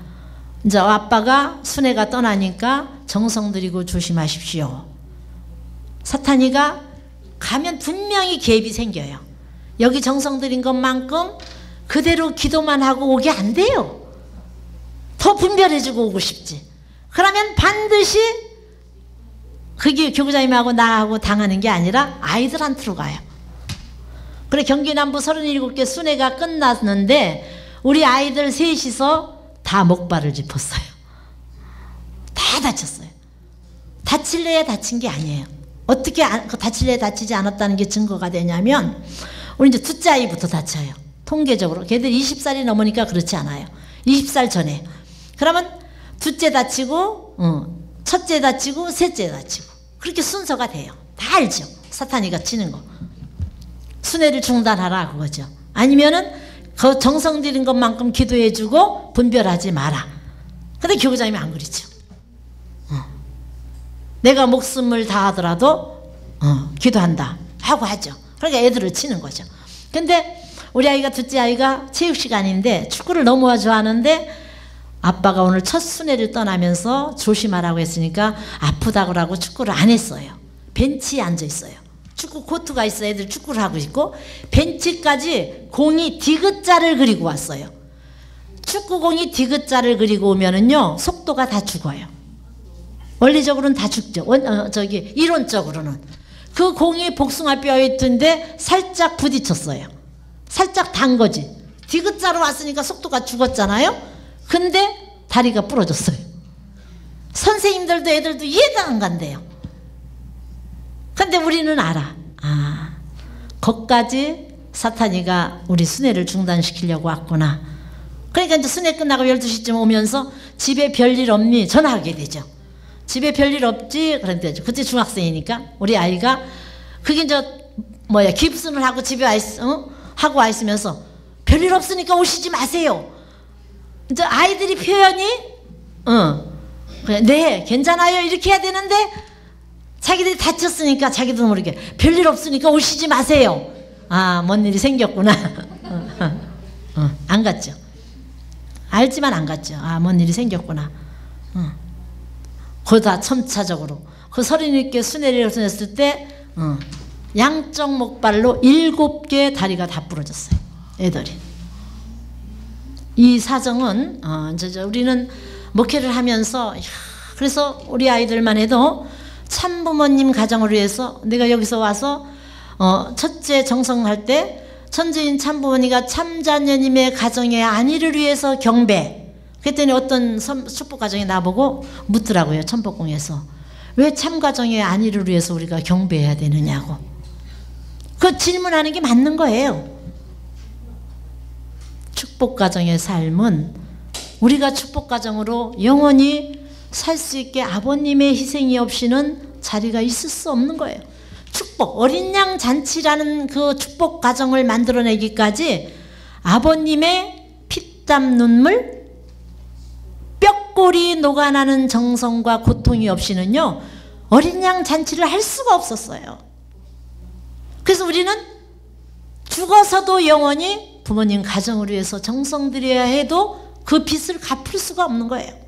이제 아빠가 순애가 떠나니까 정성 들이고 조심하십시오. 사탄이가 가면 분명히 갭이 생겨요. 여기 정성 들인 것만큼 그대로 기도만 하고 오게 안 돼요. 더 분별해주고 오고 싶지. 그러면 반드시 그게 교구장님하고 나하고 당하는 게 아니라 아이들한테로 가요. 그래 경기 남부 37개 순회가 끝났는데 우리 아이들 셋이서 다 목발을 짚었어요. 다 다쳤어요. 다칠래야 다친 게 아니에요. 어떻게 그 다칠래 다치지 않았다는 게 증거가 되냐면 우리 이제 둘째 아이부터 다쳐요. 통계적으로 걔들 20살이 넘으니까 그렇지 않아요. 20살 전에 그러면 둘째 다치고 어, 첫째 다치고 셋째 다치고 그렇게 순서가 돼요. 다 알죠. 사탄이가 치는 거. 순회를 중단하라 그거죠. 아니면은 그 정성 들인 것만큼 기도해주고 분별하지 마라. 근데 교구장님이 안 그러죠. 어. 내가 목숨을 다하더라도 어, 기도한다 하고 하죠. 그러니까 애들을 치는 거죠. 근데 우리 아이가 둘째 아이가 체육 시간인데 축구를 너무 좋아하는데 아빠가 오늘 첫 순회를 떠나면서 조심하라고 했으니까 아프다고 하고 축구를 안 했어요. 벤치에 앉아 있어요. 축구 코트가 있어 애들 축구를 하고 있고 벤치까지 공이 디귿자를 그리고 왔어요. 축구공이 디귿자를 그리고 오면은요 속도가 다 죽어요. 원리적으로는 다 죽죠. 원, 어, 저기 이론적으로는 그 공이 복숭아 뼈에 있던데 살짝 부딪혔어요. 살짝 단 거지. 디귿자로 왔으니까 속도가 죽었잖아요. 근데 다리가 부러졌어요. 선생님들도 애들도 이해가 안 간대요. 근데 우리는 알아. 아, 거까지 사탄이가 우리 순회를 중단시키려고 왔구나. 그러니까 이제 순회 끝나고 12시쯤 오면서 집에 별일 없니? 전화하게 되죠. 집에 별일 없지? 그런데 그때 중학생이니까 우리 아이가 그게 이제 뭐야 깁슨을 하고 집에 와 있, 어? 하고 와 있으면서 별일 없으니까 오시지 마세요. 이제 아이들이 표현이 어, 네 괜찮아요 이렇게 해야 되는데 자기들이 다쳤으니까 자기도 모르게 별일 없으니까 오시지 마세요. 아, 뭔 일이 생겼구나. 어, *laughs* 어, 어, 안 갔죠. 알지만 안 갔죠. 아, 뭔 일이 생겼구나. 어. 거다 첨차적으로. 그 서른일개 순회를 했을 때, 어, 양쪽 목발로 일곱 개 다리가 다 부러졌어요. 애들이. 이 사정은, 어, 이제 우리는 목회를 하면서, 그래서 우리 아이들만 해도 참부모님 가정을 위해서 내가 여기서 와서 어, 첫째 정성할 때 천주인 참부모니가 참자녀님의 가정의 안위를 위해서 경배. 그랬더니 어떤 축복 가정이 나보고 묻더라고요. 천복궁에서. 왜 참가정의 안위를 위해서 우리가 경배해야 되느냐고. 그 질문하는 게 맞는 거예요. 축복 가정의 삶은 우리가 축복 가정으로 영원히 살 수 있게 아버님의 희생이 없이는 자리가 있을 수 없는 거예요. 축복, 어린 양 잔치라는 그 축복 가정을 만들어내기까지 아버님의 피땀 눈물, 뼈골이 녹아나는 정성과 고통이 없이는요, 어린 양 잔치를 할 수가 없었어요. 그래서 우리는 죽어서도 영원히 부모님 가정을 위해서 정성 들여야 해도 그 빚을 갚을 수가 없는 거예요.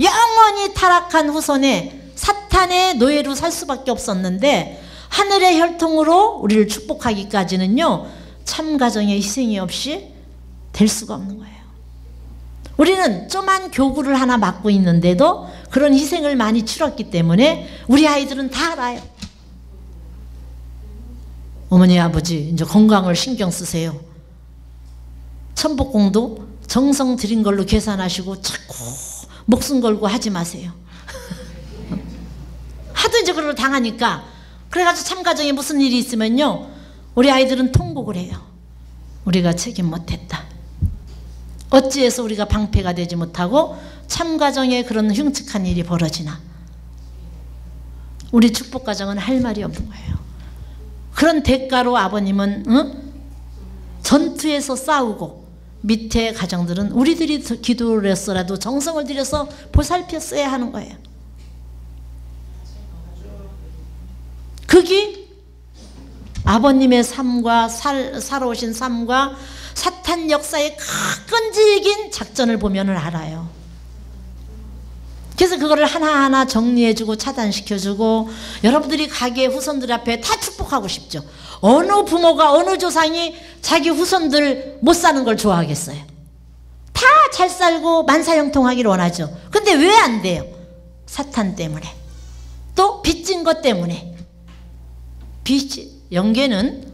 영원히 타락한 후손에 사탄의 노예로 살 수밖에 없었는데 하늘의 혈통으로 우리를 축복하기까지는요 참 가정의 희생이 없이 될 수가 없는 거예요. 우리는 좀한 교구를 하나 맡고 있는데도 그런 희생을 많이 치렀기 때문에 우리 아이들은 다 알아요. 어머니 아버지 이제 건강을 신경 쓰세요. 천복공도 정성 들인 걸로 계산하시고 자꾸 목숨 걸고 하지 마세요. 하도 이제 그걸 당하니까 그래가지고 참가정에 무슨 일이 있으면요 우리 아이들은 통곡을 해요. 우리가 책임 못했다. 어찌해서 우리가 방패가 되지 못하고 참가정에 그런 흉측한 일이 벌어지나. 우리 축복가정은 할 말이 없는 거예요. 그런 대가로 아버님은 응? 전투에서 싸우고 밑에 가정들은 우리들이 기도를 했어라도 정성을 들여서 보살폈어야 하는 거예요. 그게 아버님의 삶과 살, 살아오신 삶과 사탄 역사의 끈질긴 작전을 보면 알아요. 그래서 그거를 하나하나 정리해주고 차단시켜주고 여러분들이 가게 후손들 앞에 다 축복하고 싶죠. 어느 부모가 어느 조상이 자기 후손들 못 사는 걸 좋아하겠어요. 다 잘 살고 만사형통하기를 원하죠. 근데 왜 안 돼요? 사탄 때문에. 또 빚진 것 때문에. 빚, 연계는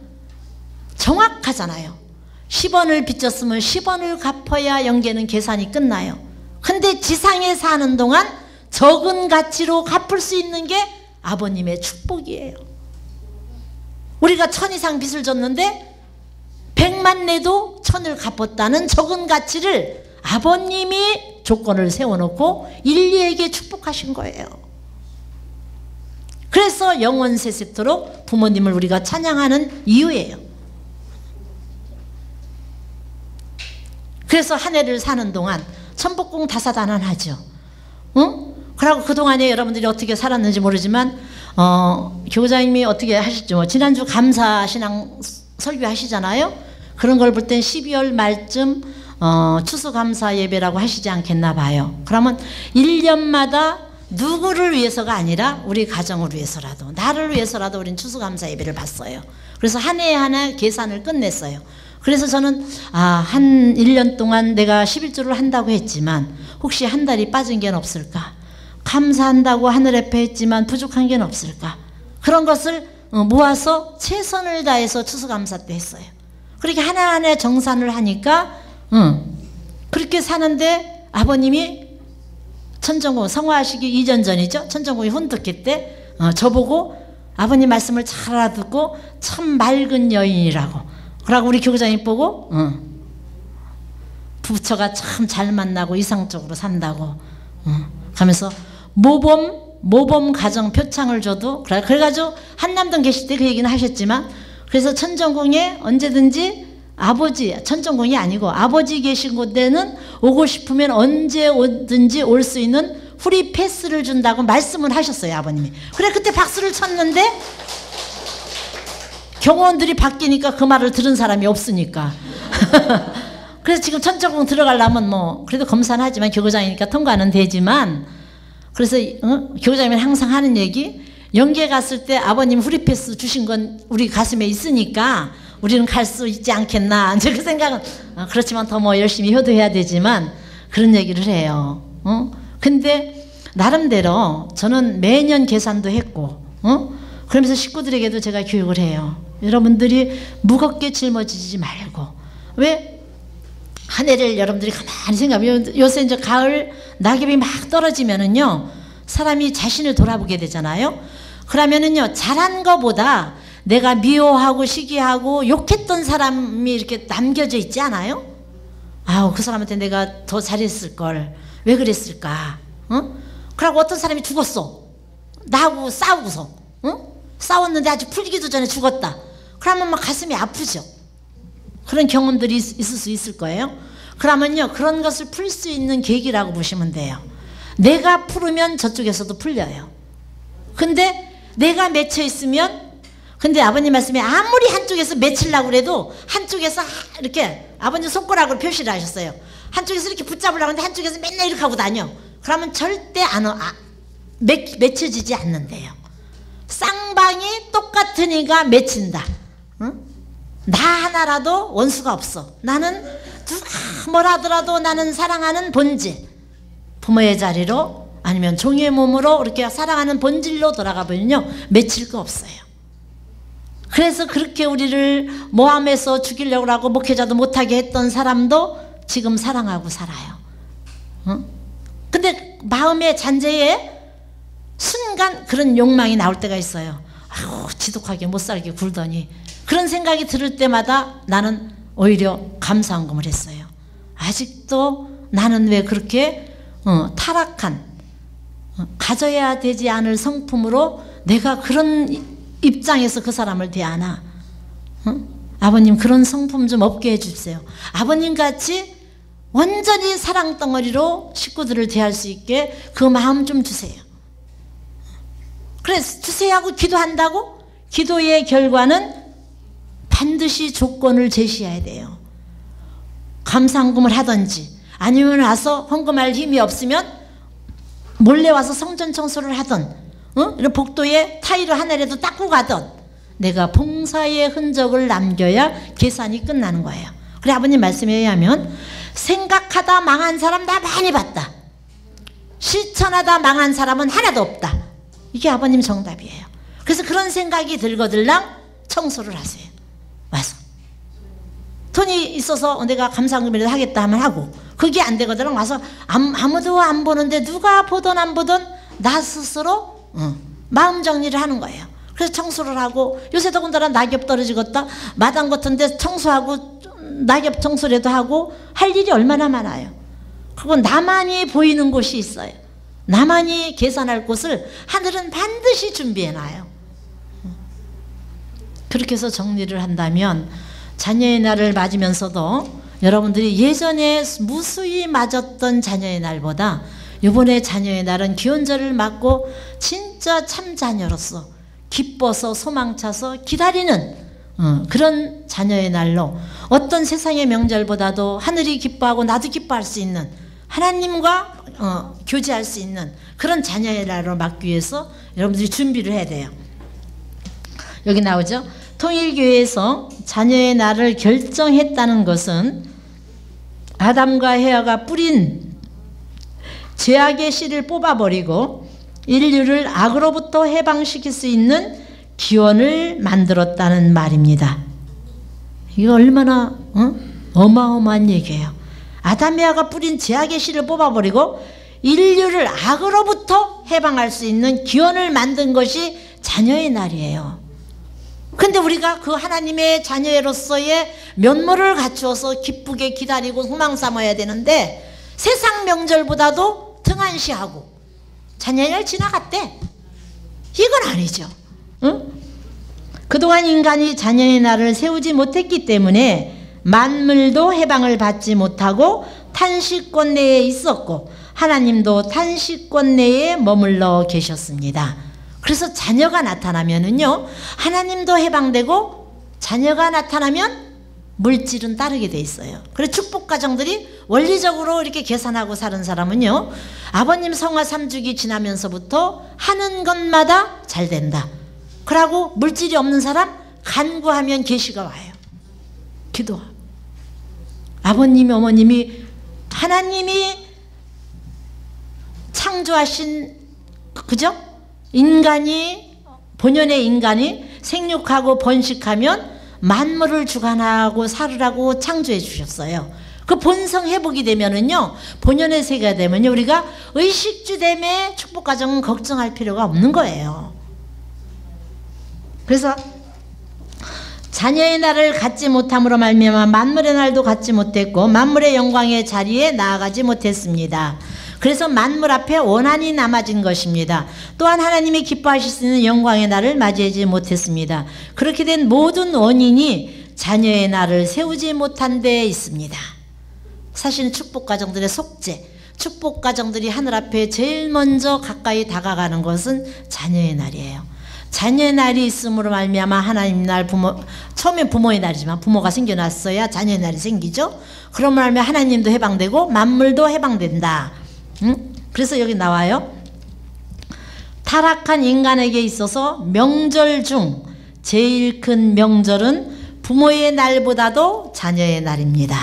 정확하잖아요. 10원을 빚졌으면 10원을 갚아야 연계는 계산이 끝나요. 근데 지상에 사는 동안 적은 가치로 갚을 수 있는 게 아버님의 축복이에요. 우리가 천 이상 빚을 졌는데 백만 내도 천을 갚았다는 적은 가치를 아버님이 조건을 세워놓고 인류에게 축복하신 거예요. 그래서 영원 세세토록 부모님을 우리가 찬양하는 이유예요. 그래서 한 해를 사는 동안 천복궁 다사다난하죠. 응? 그러고 그동안에 여러분들이 어떻게 살았는지 모르지만 어, 교장님이 어떻게 하셨죠? 뭐 지난주 감사 신앙 설교 하시잖아요. 그런 걸 볼 땐 12월 말쯤 어, 추수감사 예배라고 하시지 않겠나 봐요. 그러면 1년마다 누구를 위해서가 아니라 우리 가정을 위해서라도 나를 위해서라도 우린 추수감사 예배를 봤어요. 그래서 한해한해 계산을 끝냈어요. 그래서 저는 아, 한 1년 동안 내가 11조를 한다고 했지만 혹시 한 달이 빠진 게 없을까? 감사한다고 하늘 앞에 했지만 부족한 게 없을까? 그런 것을 어, 모아서 최선을 다해서 추수감사 때 했어요. 그렇게 하나하나 정산을 하니까 응, 그렇게 사는데 아버님이 천정궁 성화하시기 이전 전이죠. 천정궁이 혼덕회 때 어, 저보고 아버님 말씀을 잘 알아듣고 참 맑은 여인이라고. 그러고 우리 교장님 보고 어, 부처가 참 잘 만나고 이상적으로 산다고 어, 하면서 모범 모범 가정 표창을 줘도 그래 그래가지고 한남동 계실 때 그 얘기는 하셨지만 그래서 천정궁에 언제든지 아버지 천정궁이 아니고 아버지 계신 곳에는 오고 싶으면 언제 오든지 올 수 있는 free pass를 준다고 말씀을 하셨어요 아버님이. 그래 그때 박수를 쳤는데 경호원들이 바뀌니까 그 말을 들은 사람이 없으니까. *laughs* 그래서 지금 천정궁 들어가려면 뭐 그래도 검사는 하지만 교구장이니까 통과는 되지만 그래서 어? 교장님이 항상 하는 얘기 연계 갔을 때 아버님 후리패스 주신 건 우리 가슴에 있으니까 우리는 갈 수 있지 않겠나 이제 그 생각은 어, 그렇지만 더 뭐 열심히 효도해야 되지만 그런 얘기를 해요. 어? 근데 나름대로 저는 매년 계산도 했고 어? 그러면서 식구들에게도 제가 교육을 해요. 여러분들이 무겁게 짊어지지 말고 왜 한 해를 여러분들이 가만히 생각하면 요새 이제 가을 낙엽이 막 떨어지면은요, 사람이 자신을 돌아보게 되잖아요. 그러면은요, 잘한 거보다 내가 미워하고 시기하고 욕했던 사람이 이렇게 남겨져 있지 않아요? 아우, 그 사람한테 내가 더 잘했을 걸. 왜 그랬을까? 어? 그러고 어떤 사람이 죽었어. 나하고 싸우고서. 어? 싸웠는데 아직 풀기도 전에 죽었다. 그러면 막 가슴이 아프죠. 그런 경험들이 있, 있을 수 있을 거예요. 그러면요, 그런 것을 풀 수 있는 계기라고 보시면 돼요. 내가 풀으면 저쪽에서도 풀려요. 근데 내가 맺혀 있으면, 근데 아버님 말씀에 아무리 한쪽에서 맺히려고 그래도 한쪽에서 이렇게 아버님 손가락으로 표시를 하셨어요. 한쪽에서 이렇게 붙잡으려고 하는데 한쪽에서 맨날 이렇게 하고 다녀. 그러면 절대 안, 아, 맺, 맺혀지지 않는데요. 쌍방이 똑같으니까 맺힌다. 응? 나 하나라도 원수가 없어. 나는 누가 뭘 하더라도 나는 사랑하는 본질. 부모의 자리로 아니면 종의 몸으로 이렇게 사랑하는 본질로 돌아가 보면요. 맺힐 거 없어요. 그래서 그렇게 우리를 모함해서 죽이려고 하고 목회자도 못하게 했던 사람도 지금 사랑하고 살아요. 응? 근데 마음의 잔재에 순간 그런 욕망이 나올 때가 있어요. 아유, 지독하게 못 살게 굴더니. 그런 생각이 들을 때마다 나는 오히려 감사한금을 했어요. 아직도 나는 왜 그렇게 어, 타락한 어, 가져야 되지 않을 성품으로 내가 그런 입장에서 그 사람을 대하나? 어? 아버님 그런 성품 좀 없게 해주세요. 아버님 같이 완전히 사랑 덩어리로 식구들을 대할 수 있게 그 마음 좀 주세요. 그래 주세요 하고 기도한다고 기도의 결과는 반드시 조건을 제시해야 돼요. 감상금을 하든지 아니면 와서 헌금할 힘이 없으면 몰래 와서 성전 청소를 하던 어? 복도에 타일을 하나라도 닦고 가던 내가 봉사의 흔적을 남겨야 계산이 끝나는 거예요. 그래 아버님 말씀에 의하면 생각하다 망한 사람 나 많이 봤다. 실천하다 망한 사람은 하나도 없다. 이게 아버님 정답이에요. 그래서 그런 생각이 들거들랑 청소를 하세요. 와서 돈이 있어서 내가 감상금이라도 하겠다 하면 하고 그게 안 되거든 와서 아무도 안 보는데 누가 보던 안 보던 나 스스로 어, 마음 정리를 하는 거예요. 그래서 청소를 하고 요새 더군다나 낙엽 떨어지겠다 마당 같은데 청소하고 낙엽 청소라도 하고 할 일이 얼마나 많아요. 그리고 나만이 보이는 곳이 있어요. 나만이 계산할 곳을 하늘은 반드시 준비해 놔요. 그렇게 해서 정리를 한다면 자녀의 날을 맞으면서도 여러분들이 예전에 무수히 맞았던 자녀의 날보다 이번에 자녀의 날은 기원절을 맞고 진짜 참 자녀로서 기뻐서 소망차서 기다리는 어, 그런 자녀의 날로 어떤 세상의 명절보다도 하늘이 기뻐하고 나도 기뻐할 수 있는 하나님과 어, 교제할 수 있는 그런 자녀의 날로 막기 위해서 여러분들이 준비를 해야 돼요. 여기 나오죠. 통일교회에서 자녀의 날을 결정했다는 것은 아담과 헤아가 뿌린 죄악의 씨를 뽑아버리고 인류를 악으로부터 해방시킬 수 있는 기원을 만들었다는 말입니다. 이거 얼마나 어? 어마어마한 얘기예요. 아담이아가 뿌린 죄악의 씨를 뽑아버리고 인류를 악으로부터 해방할 수 있는 기원을 만든 것이 자녀의 날이에요. 근데 우리가 그 하나님의 자녀로서의 면모를 갖추어서 기쁘게 기다리고 소망 삼아야 되는데 세상 명절보다도 등한시하고 자녀를 지나갔대. 이건 아니죠. 응? 그동안 인간이 자녀의 날을 세우지 못했기 때문에 만물도 해방을 받지 못하고 탄식권 내에 있었고 하나님도 탄식권 내에 머물러 계셨습니다. 그래서 자녀가 나타나면은요 하나님도 해방되고 자녀가 나타나면 물질은 따르게 돼 있어요. 그래서 축복 가정들이 원리적으로 이렇게 계산하고 사는 사람은요 아버님 성화 3주기 지나면서부터 하는 것마다 잘 된다. 그러고 물질이 없는 사람 간구하면 계시가 와요. 기도. 아버님 어머님이 하나님이 창조하신 그죠? 인간이 본연의 인간이 생육하고 번식하면 만물을 주관하고 살으라고 창조해 주셨어요. 그 본성 회복이 되면은요, 본연의 세계가 되면요, 우리가 의식주 때문에 축복 가정은 걱정할 필요가 없는 거예요. 그래서 자녀의 날을 갖지 못함으로 말미암아 만물의 날도 갖지 못했고 만물의 영광의 자리에 나아가지 못했습니다. 그래서 만물 앞에 원한이 남아진 것입니다. 또한 하나님이 기뻐하실 수 있는 영광의 날을 맞이하지 못했습니다. 그렇게 된 모든 원인이 자녀의 날을 세우지 못한 데 있습니다. 사실 축복 가정들의 속죄, 축복 가정들이 하늘 앞에 제일 먼저 가까이 다가가는 것은 자녀의 날이에요. 자녀의 날이 있음으로 말미암아 하나님 날 부모 처음에 부모의 날이지만 부모가 생겨났어야 자녀의 날이 생기죠. 그런 말면 하나님도 해방되고 만물도 해방된다. 응? 그래서 여기 나와요. 타락한 인간에게 있어서 명절 중 제일 큰 명절은 부모의 날보다도 자녀의 날입니다.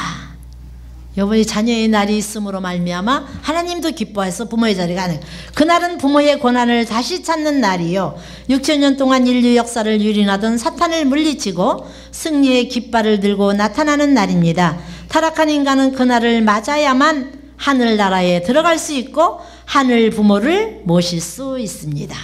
여보의 자녀의 날이 있음으로 말미암아 하나님도 기뻐해서 부모의 자리가 아니 그날은 부모의 권한을 다시 찾는 날이요 6천 년 동안 인류 역사를 유린하던 사탄을 물리치고 승리의 깃발을 들고 나타나는 날입니다. 타락한 인간은 그날을 맞아야만 하늘나라에 들어갈 수 있고 하늘 부모를 모실 수 있습니다.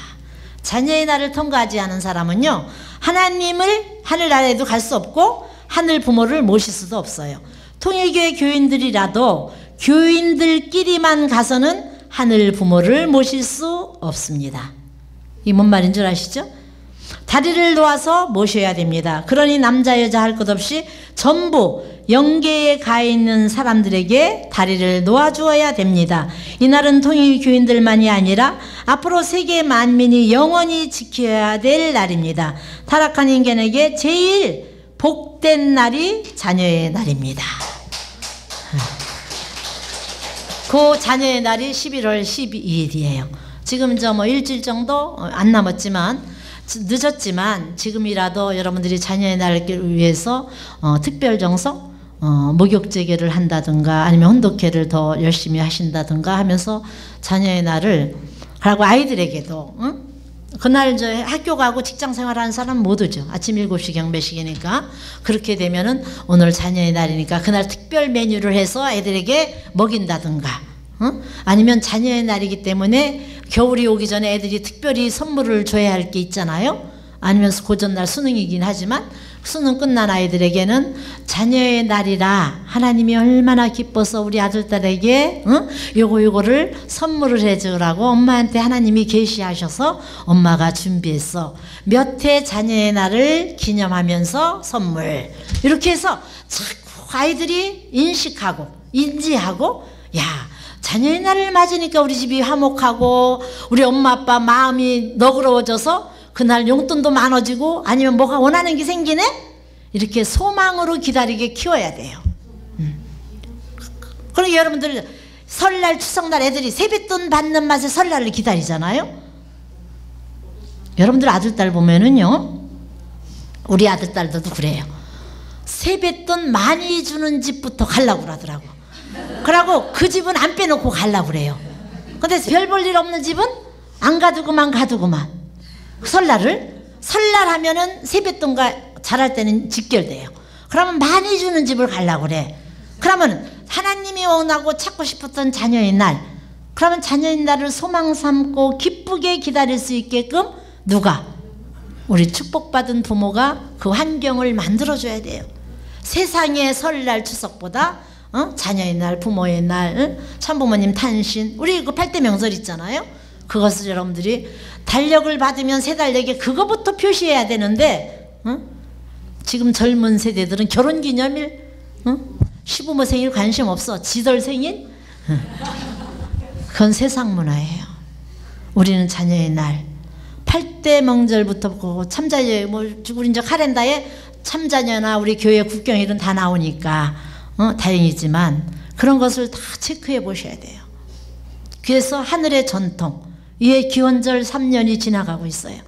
자녀의 날을 통과하지 않은 사람은요, 하나님을 하늘나라에도 갈 수 없고 하늘 부모를 모실 수도 없어요. 통일교회 교인들이라도 교인들끼리만 가서는 하늘 부모를 모실 수 없습니다. 이 뭔 말인 줄 아시죠? 다리를 놓아서 모셔야 됩니다. 그러니 남자 여자 할 것 없이 전부 영계에 가 있는 사람들에게 다리를 놓아 주어야 됩니다. 이날은 통일 교인들만이 아니라 앞으로 세계 만민이 영원히 지켜야 될 날입니다. 타락한 인간에게 제일 복된 날이 자녀의 날입니다. 그 자녀의 날이 11월 12일이에요. 지금 이제 뭐 일주일 정도 안 남았지만 늦었지만 지금이라도 여러분들이 자녀의 날을 위해서 어, 특별 정서 어, 목욕 재개를 한다든가 아니면 혼독회를 더 열심히 하신다든가 하면서 자녀의 날을 하고 아이들에게도 응? 그날 저 학교 가고 직장 생활하는 사람 못 오죠. 아침 7시 경배식이니까. 그렇게 되면은 오늘 자녀의 날이니까 그날 특별 메뉴를 해서 애들에게 먹인다든가. 어? 아니면 자녀의 날이기 때문에 겨울이 오기 전에 애들이 특별히 선물을 줘야 할 게 있잖아요. 아니면 고전날 수능이긴 하지만 수능 끝난 아이들에게는 자녀의 날이라 하나님이 얼마나 기뻐서 우리 아들딸에게 응? 요거 요거를 선물을 해주라고 엄마한테 하나님이 계시하셔서 엄마가 준비했어 몇 해 자녀의 날을 기념하면서 선물 이렇게 해서 자꾸 아이들이 인식하고 인지하고 야 자녀의 날을 맞으니까 우리 집이 화목하고 우리 엄마 아빠 마음이 너그러워져서 그날 용돈도 많아지고 아니면 뭐가 원하는 게 생기네? 이렇게 소망으로 기다리게 키워야 돼요. 음. 그리고 여러분들 설날 추석날 애들이 세뱃돈 받는 맛에 설날을 기다리잖아요. 여러분들 아들딸 보면은요. 우리 아들딸들도 그래요. 세뱃돈 많이 주는 집부터 가려고 그러더라고. 그러고 그 집은 안 빼놓고 가려고 그래요. 근데 별 볼 일 없는 집은 안 가두고만 가두고만. 설날을 설날 하면은 세뱃돈과 잘할 때는 직결돼요. 그러면 많이 주는 집을 가려고 그래. 그러면 하나님이 원하고 찾고 싶었던 자녀의 날. 그러면 자녀의 날을 소망 삼고 기쁘게 기다릴 수 있게끔 누가? 우리 축복받은 부모가 그 환경을 만들어줘야 돼요. 세상의 설날 추석보다 어? 자녀의 날, 부모의 날, 응? 참부모님 탄신, 우리 그 8대 명절 있잖아요. 그것을 여러분들이 달력을 받으면 세 달력에 그거부터 표시해야 되는데 어? 지금 젊은 세대들은 결혼 기념일 어? 시부모 생일 관심 없어 지들 생일 그건 세상 문화예요 우리는 자녀의 날 8대 명절부터 그 참자녀 뭐 우리 이제 카렌다에 참자녀나 우리 교회 국경일은 다 나오니까 어, 다행이지만 그런 것을 다 체크해 보셔야 돼요 그래서 하늘의 전통 이에 기원절 3년이 지나가고 있어요.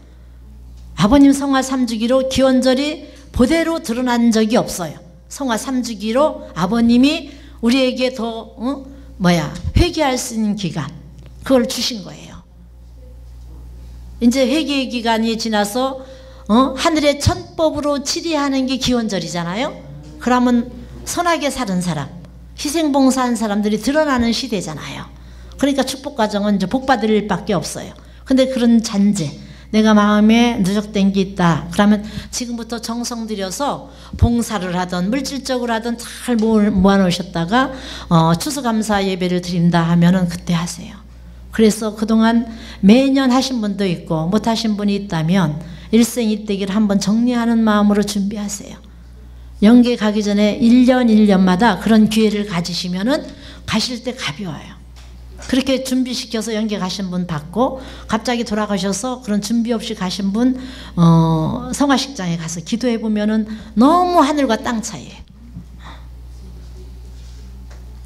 아버님 성화 3주기로 기원절이 보대로 드러난 적이 없어요. 성화 3주기로 아버님이 우리에게 더 어? 뭐야 회개할 수 있는 기간 그걸 주신 거예요. 이제 회개 기간이 지나서 어? 하늘의 천법으로 치리하는 게 기원절이잖아요. 그러면 선하게 사는 사람, 희생봉사한 사람들이 드러나는 시대잖아요. 그러니까 축복 과정은 이제 복 받을 일밖에 없어요. 근데 그런 잔재, 내가 마음에 누적된 게 있다. 그러면 지금부터 정성 들여서 봉사를 하든 물질적으로 하든 잘 모아놓으셨다가 어, 추수감사 예배를 드린다 하면은 그때 하세요. 그래서 그동안 매년 하신 분도 있고 못 하신 분이 있다면 일생일대기를 한번 정리하는 마음으로 준비하세요. 연계 가기 전에 1년 1년마다 그런 기회를 가지시면은 가실 때 가벼워요. 그렇게 준비시켜서 연계 가신 분 받고 갑자기 돌아가셔서 그런 준비 없이 가신 분 어, 성화식장에 가서 기도해 보면은 너무 하늘과 땅 차이에요.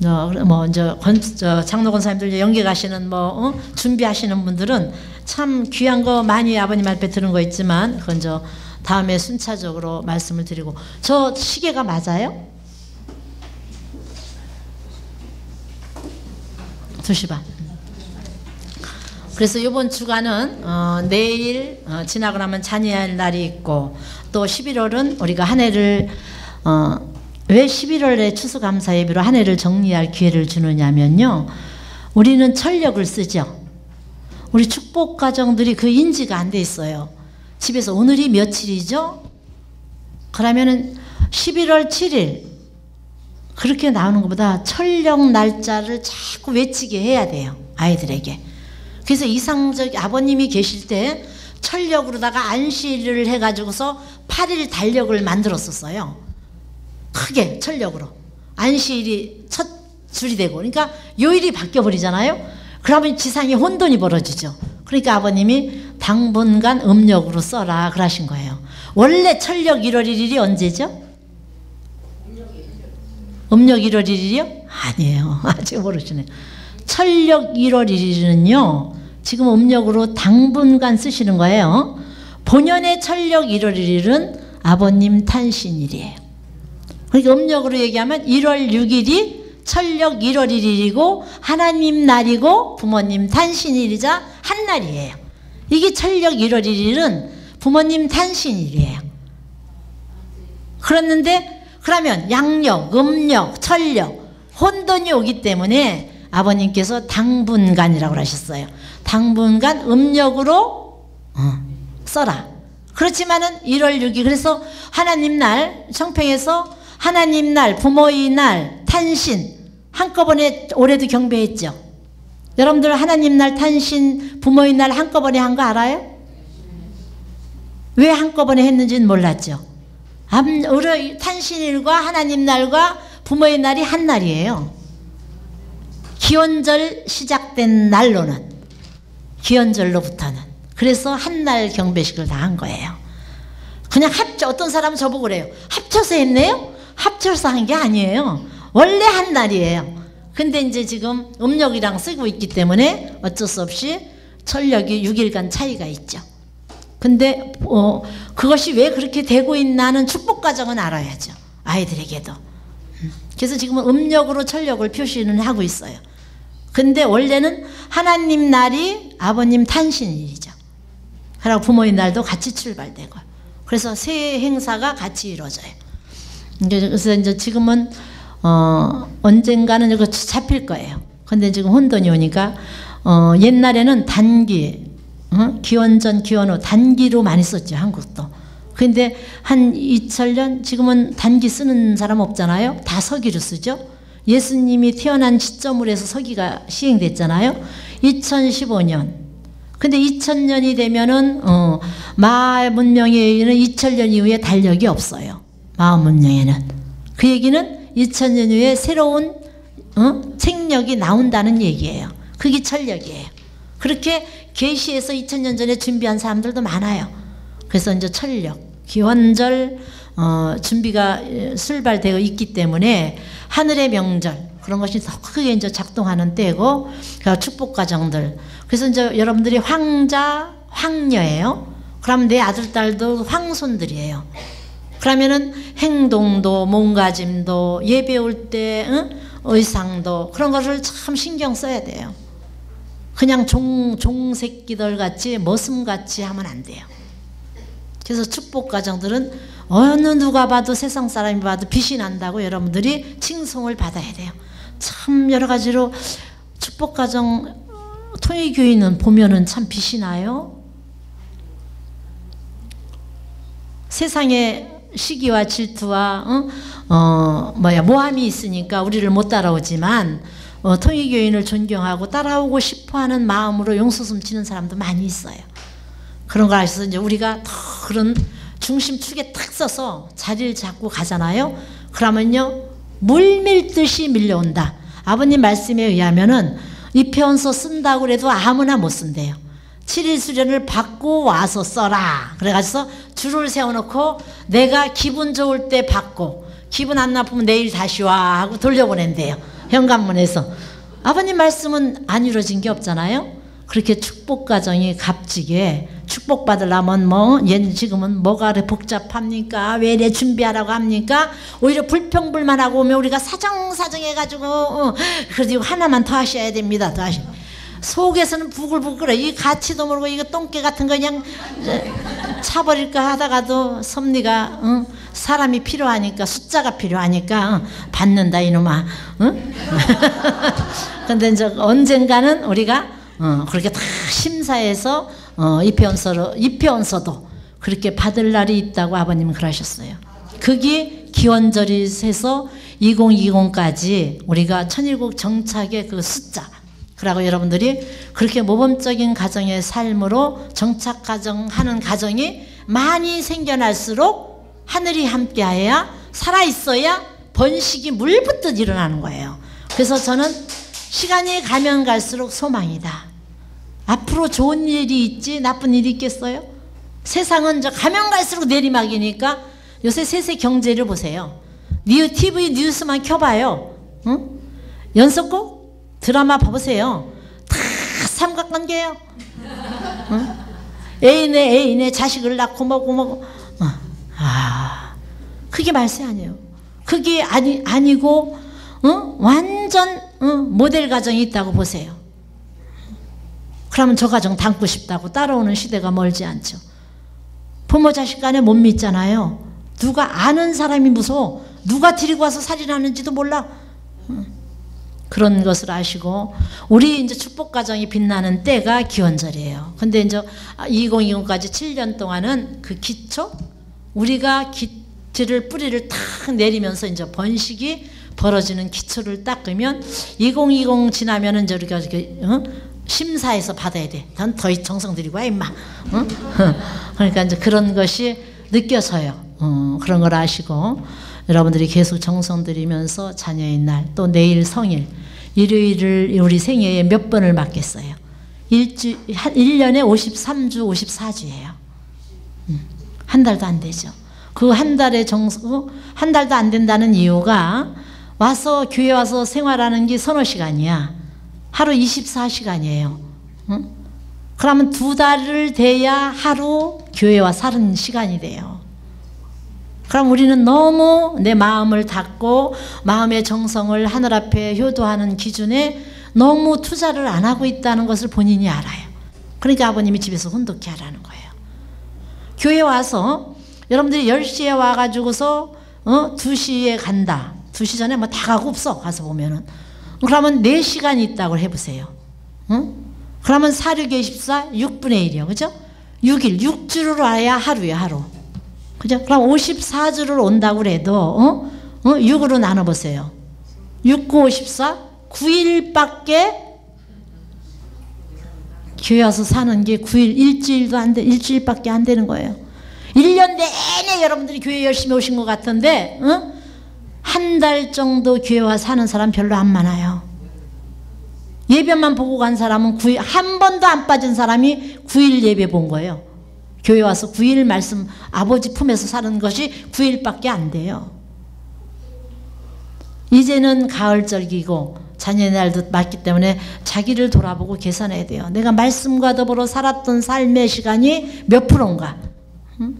어, 뭐 이제 권, 저 장로 권사님들 연계 가시는 뭐 어? 준비하시는 분들은 참 귀한 거 많이 아버님 앞에 들은 거 있지만 그건 저 다음에 순차적으로 말씀을 드리고 저 시계가 맞아요? 2시 반. 그래서 이번 주간은 어, 내일 어, 지나고 나면 잔이할 날이 있고 또 11월은 우리가 한 해를 어, 왜 11월에 추수감사 예배로 한 해를 정리할 기회를 주느냐면요. 우리는 철력을 쓰죠. 우리 축복 가정들이 그 인지가 안 돼 있어요. 집에서 오늘이 며칠이죠? 그러면은 11월 7일 그렇게 나오는 것보다 철령 날짜를 자꾸 외치게 해야 돼요. 아이들에게. 그래서 이상적 아버님이 계실 때 철력으로다가 안시를 해가지고서 8일 달력을 만들었었어요. 크게 철력으로. 안시일이 첫 줄이 되고. 그러니까 요일이 바뀌어버리잖아요. 그러면 지상에 혼돈이 벌어지죠. 그러니까 아버님이 당분간 음력으로 써라 그러신 거예요. 원래 철력 1월 1일이 언제죠? 음력 1월 1일이요? 아니에요. *laughs* 아직 모르시네. 철력 1월 1일은요. 지금 음력으로 당분간 쓰시는 거예요. 본연의 철력 1월 1일은 아버님 탄신일이에요. 그러니까 음력으로 얘기하면 1월 6일이 철력 1월 1일이고 하나님 날이고 부모님 탄신일이자 한 날이에요. 이게 철력 1월 1일은 부모님 탄신일이에요. 그랬는데 그러면 양력, 음력, 철력, 혼돈이 오기 때문에 아버님께서 당분간이라고 하셨어요. 당분간 음력으로 어, 써라. 그렇지만은 1월 6일 그래서 하나님 날 청평에서 하나님 날 부모의 날 탄신 한꺼번에 올해도 경배했죠. 여러분들 하나님 날 탄신 부모의 날 한꺼번에 한 거 알아요? 왜 한꺼번에 했는지는 몰랐죠. 우리 탄신일과 하나님 날과 부모의 날이 한 날이에요. 기원절 시작된 날로는 기원절로부터는 그래서 한 날 경배식을 다 한 거예요. 그냥 합쳐 어떤 사람은 저보고 그래요. 합쳐서 했네요? 합쳐서 한 게 아니에요. 원래 한 날이에요. 근데 이제 지금 음력이랑 쓰고 있기 때문에 어쩔 수 없이 철력이 6일간 차이가 있죠. 근데 어, 그것이 왜 그렇게 되고 있나는 축복 과정은 알아야죠. 아이들에게도. 음. 그래서 지금은 음력으로 철력을 표시는 하고 있어요. 근데 원래는 하나님 날이 아버님 탄신일이죠. 그리고 부모의 날도 같이 출발되고. 그래서 세 행사가 같이 이루어져요. 그래서 이제 지금은 어, 언젠가는 이거 잡힐 거예요. 근데 지금 혼돈이 오니까 어, 옛날에는 단기 어? 기원전 기원 후 단기로 많이 썼죠 한국도. 근데 한 2000년 지금은 단기 쓰는 사람 없잖아요. 다 서기로 쓰죠. 예수님이 태어난 시점으로 해서 서기가 시행됐잖아요. 2015년. 근데 2000년이 되면은 어, 마 문명에는 2000년 이후에 달력이 없어요. 마 문명에는. 그 얘기는 2000년 후에 새로운 어? 책력이 나온다는 얘기예요. 그게 철력이에요. 그렇게 계시에서 2000년 전에 준비한 사람들도 많아요. 그래서 이제 철력, 기원절 어, 준비가 출발되어 있기 때문에 하늘의 명절 그런 것이 더 크게 이제 작동하는 때고 그 축복 과정들. 그래서 이제 여러분들이 황자, 황녀예요. 그러면 내 아들 딸도 황손들이에요. 그러면은 행동도 몸가짐도 예배 올때 응? 의상도 그런 것을 참 신경 써야 돼요. 그냥 종, 종새끼들 같이 머슴 같이 하면 안 돼요. 그래서 축복 가정들은 어느 누가 봐도 세상 사람이 봐도 빛이 난다고 여러분들이 칭송을 받아야 돼요. 참 여러 가지로 축복 가정 통일교회는 보면은 참 빛이 나요. 세상에 시기와 질투와 어, 어 뭐야 모함이 있으니까 우리를 못 따라오지만 어, 통일교인을 존경하고 따라오고 싶어하는 마음으로 용서 숨 치는 사람도 많이 있어요. 그런 걸 아셔서 이제 우리가 더 그런 중심 축에 탁 서서 자리를 잡고 가잖아요. 그러면요 물밀듯이 밀려온다. 아버님 말씀에 의하면은 이 편서 쓴다고 그래도 아무나 못 쓴대요. 7일 수련을 받고 와서 써라. 그래가지고 줄을 세워놓고 내가 기분 좋을 때 받고 기분 안 나쁘면 내일 다시 와 하고 돌려보낸대요. 현관문에서. 아버님 말씀은 안 이루어진 게 없잖아요. 그렇게 축복 과정이 값지게 축복받으려면 뭐 지금은 뭐가 그래 복잡합니까? 왜 이래 준비하라고 합니까? 오히려 불평불만하고 오면 우리가 사정사정해가지고 어, 그래도 하나만 더 하셔야 됩니다. 더 하셔. 속에서는 부글부글해. 이 가치도 모르고 이거 똥개 같은 거 그냥 차버릴까 하다가도 섭리가 응? 사람이 필요하니까 숫자가 필요하니까 응? 받는다 이놈아. 응? *laughs* 근데 이제 언젠가는 우리가 어, 그렇게 다 심사해서 어, 입회원서로 입회원서도 그렇게 받을 날이 있다고 아버님은 그러셨어요. 그게 기원절이 해서 2020까지 우리가 천일국 정착의 그 숫자 그러고 여러분들이 그렇게 모범적인 가정의 삶으로 정착 가정하는 가정이 많이 생겨날수록 하늘이 함께하여야 살아 있어야 번식이 물붓듯 일어나는 거예요. 그래서 저는 시간이 가면 갈수록 소망이다. 앞으로 좋은 일이 있지 나쁜 일이 있겠어요? 세상은 저 가면 갈수록 내리막이니까 요새 세계 경제를 보세요. 뉴 TV 뉴스만 켜봐요. 응? 연속곡 드라마 봐보세요. 다 삼각관계예요. 응? 애인의 애인의 자식을 낳고 뭐고 뭐고. 어. 아, 그게 말세 아니에요. 그게 아니 아니고 어? 완전 어? 모델 가정이 있다고 보세요. 그러면 저 가정 담고 싶다고 따라오는 시대가 멀지 않죠. 부모 자식 간에 못 믿잖아요. 누가 아는 사람이 무서워. 누가 데리고 와서 살인하는지도 몰라. 그런 것을 아시고 우리 이제 축복 가정이 빛나는 때가 기원절이에요. 근데 이제 2020까지 7년 동안은 그 기초 우리가 기틀을 뿌리를 탁 내리면서 이제 번식이 벌어지는 기초를 닦으면 2020 지나면은 우리가 이렇게 어? 심사해서 받아야 돼. 난 더 정성 들이고 와 임마. 어? *laughs* 그러니까 이제 그런 것이 느껴져요. 어, 그런 걸 아시고 여러분들이 계속 정성 들이면서 자녀의 날 또 내일 성일 일요일을 우리 생애에 몇 번을 맞겠어요. 일주, 한 1년에 53주, 54주예요. 음, 한 달도 안 되죠. 그 한 달의 정수, 한 달도 안 된다는 이유가 와서, 교회 와서 생활하는 게 서너 시간이야. 하루 24시간이에요. 응? 그러면 두 달을 돼야 하루 교회와 사는 시간이 돼요. 그럼 우리는 너무 내 마음을 닫고 마음의 정성을 하늘 앞에 효도하는 기준에 너무 투자를 안 하고 있다는 것을 본인이 알아요. 그러니까 아버님이 집에서 혼독케 하라는 거예요. 교회 와서 여러분들이 10시에 와가지고서 어? 2시에 간다. 2시 전에 뭐 다 가고 없어. 가서 보면은. 그러면 4시간이 있다고 해보세요. 어? 그러면 4, 6, 24, 6분의 1이요. 그죠? 6일, 6주를 와야 하루야, 하루. 그죠? 그럼 54주를 온다고 해도, 어? 어? 6으로 나눠보세요. 6, 9, 54, 9일밖에 교회 와서 사는 게 9일, 일주일도 안 돼, 일주일밖에 안 되는 거예요. 1년 내내 여러분들이 교회 열심히 오신 것 같은데, 어? 한달 정도 교회 와 사는 사람 별로 안 많아요. 예배만 보고 간 사람은 9일, 한 번도 안 빠진 사람이 9일 예배 본 거예요. 교회 와서 9일 말씀 아버지 품에서 사는 것이 9일밖에 안 돼요. 이제는 가을절기고 자녀의 날도 맞기 때문에 자기를 돌아보고 계산해야 돼요. 내가 말씀과 더불어 살았던 삶의 시간이 몇 프로인가? 응?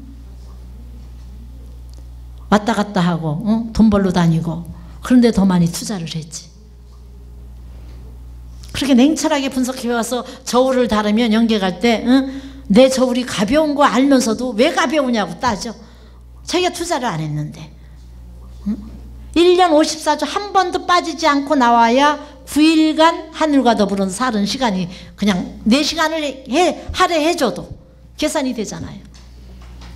왔다 갔다 하고 응? 돈 벌러 다니고 그런데 더 많이 투자를 했지. 그렇게 냉철하게 분석해 와서 저울을 다르면 연계 갈때 응? 내 저울이 가벼운 거 알면서도 왜 가벼우냐고 따져. 자기가 투자를 안 했는데. 응? 1년 54주 한 번도 빠지지 않고 나와야 9일간 하늘과 더불어 사는 시간이 그냥 4시간을 해, 할애해줘도 계산이 되잖아요.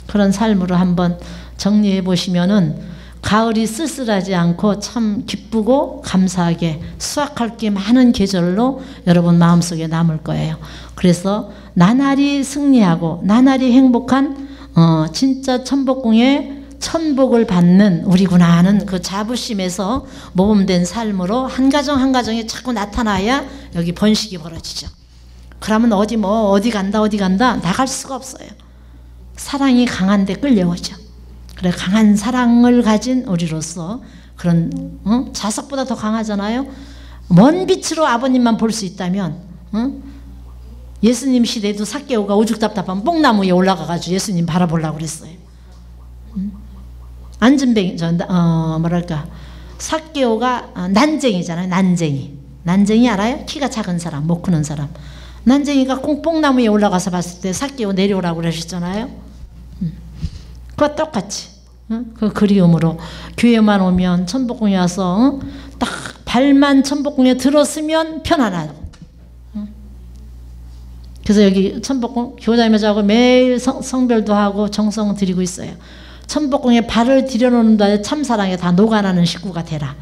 그런 삶으로 한번 정리해 보시면은 가을이 쓸쓸하지 않고 참 기쁘고 감사하게 수확할 게 많은 계절로 여러분 마음속에 남을 거예요. 그래서 나날이 승리하고 나날이 행복한 어, 진짜 천복궁의 천복을 받는 우리구나 하는 그 자부심에서 모범된 삶으로 한 가정 한 가정이 자꾸 나타나야 여기 번식이 벌어지죠. 그러면 어디 뭐 어디 간다 어디 간다 나갈 수가 없어요. 사랑이 강한데 끌려오죠. 그래 강한 사랑을 가진 우리로서 그런 어? 자석보다 더 강하잖아요. 먼 빛으로 아버님만 볼 수 있다면 어? 예수님 시대도 사개오가 오죽답답한 뽕나무 에 올라가가지고 예수님 바라보려고 그랬어요. 음? 안전뱅이 저 어, 뭐랄까 사개오가 어, 난쟁이잖아요. 난쟁이. 난쟁이 알아요? 키가 작은 사람, 못 크는 사람. 난쟁이가 꽁뽕나무에 올라가서 봤을 때 사개오 내려오라고 그러셨잖아요. 그와 똑같이 그 그리움으로 교회만 오면 천복궁에 와서 딱 발만 천복궁에 들었으면 편안하고 그래서 여기 천복궁 교장님하고 매일 성, 별도 하고 정성 드리고 있어요. 천복궁에 발을 들여놓는다 참사랑에 다 녹아나는 식구가 되라.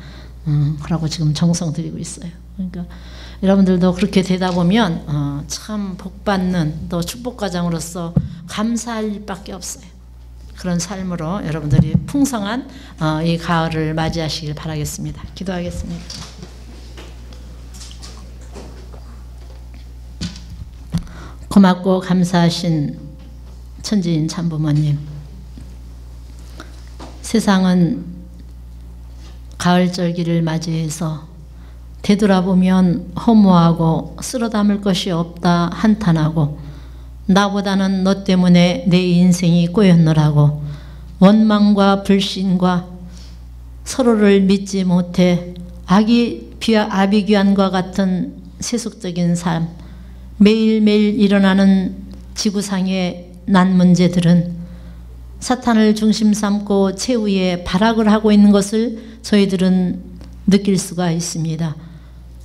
음, 그러고 지금 정성 드리고 있어요. 그러니까 여러분들도 그렇게 되다 보면 어, 참 복받는 또 축복가장으로서 감사할 일밖에 없어요. 그런 삶으로 여러분들이 풍성한 어, 이 가을을 맞이하시길 바라겠습니다. 기도하겠습니다. 고맙고 감사하신 천지인 참부모님. 세상은 가을절기를 맞이해서 되돌아보면 허무하고 쓸어 담을 것이 없다 한탄하고 나보다는 너 때문에 내 인생이 꼬였노라고 원망과 불신과 서로를 믿지 못해 아기 아비규환과 같은 세속적인 삶 매일매일 일어나는 지구상의 난 문제들은 사탄을 중심 삼고 최후의 발악을 하고 있는 것을 저희들은 느낄 수가 있습니다.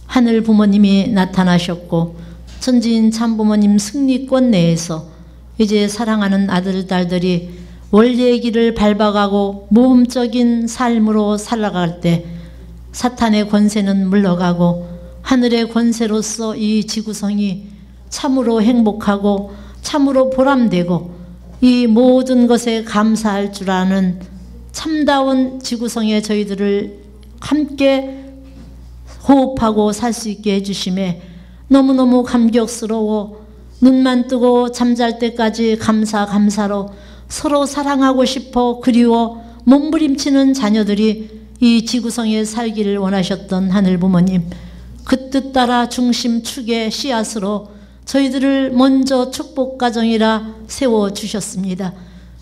하늘 부모님이 나타나셨고 천지인 참부모님 승리권 내에서 이제 사랑하는 아들 딸들이 원리의 길을 밟아가고 모험적인 삶으로 살아갈 때 사탄의 권세는 물러가고 하늘의 권세로서 이 지구성이 참으로 행복하고 참으로 보람되고 이 모든 것에 감사할 줄 아는 참다운 지구성의 저희들을 함께 호흡하고 살 수 있게 해주심에 너무너무 감격스러워 눈만 뜨고 잠잘 때까지 감사 감사로 서로 사랑하고 싶어 그리워 몸부림치는 자녀들이 이 지구성에 살기를 원하셨던 하늘 부모님 그 뜻 따라 중심 축의 씨앗으로 저희들을 먼저 축복 가정이라 세워 주셨습니다.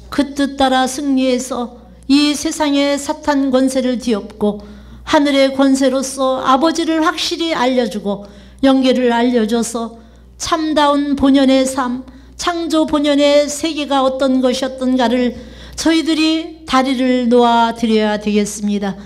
그 뜻 따라 승리해서 이 세상의 사탄 권세를 뒤엎고 하늘의 권세로서 아버지를 확실히 알려주고 연계를 알려줘서 참다운 본연의 삶, 창조 본연의 세계가 어떤 것이었던가를 저희들이 다리를 놓아 드려야 되겠습니다.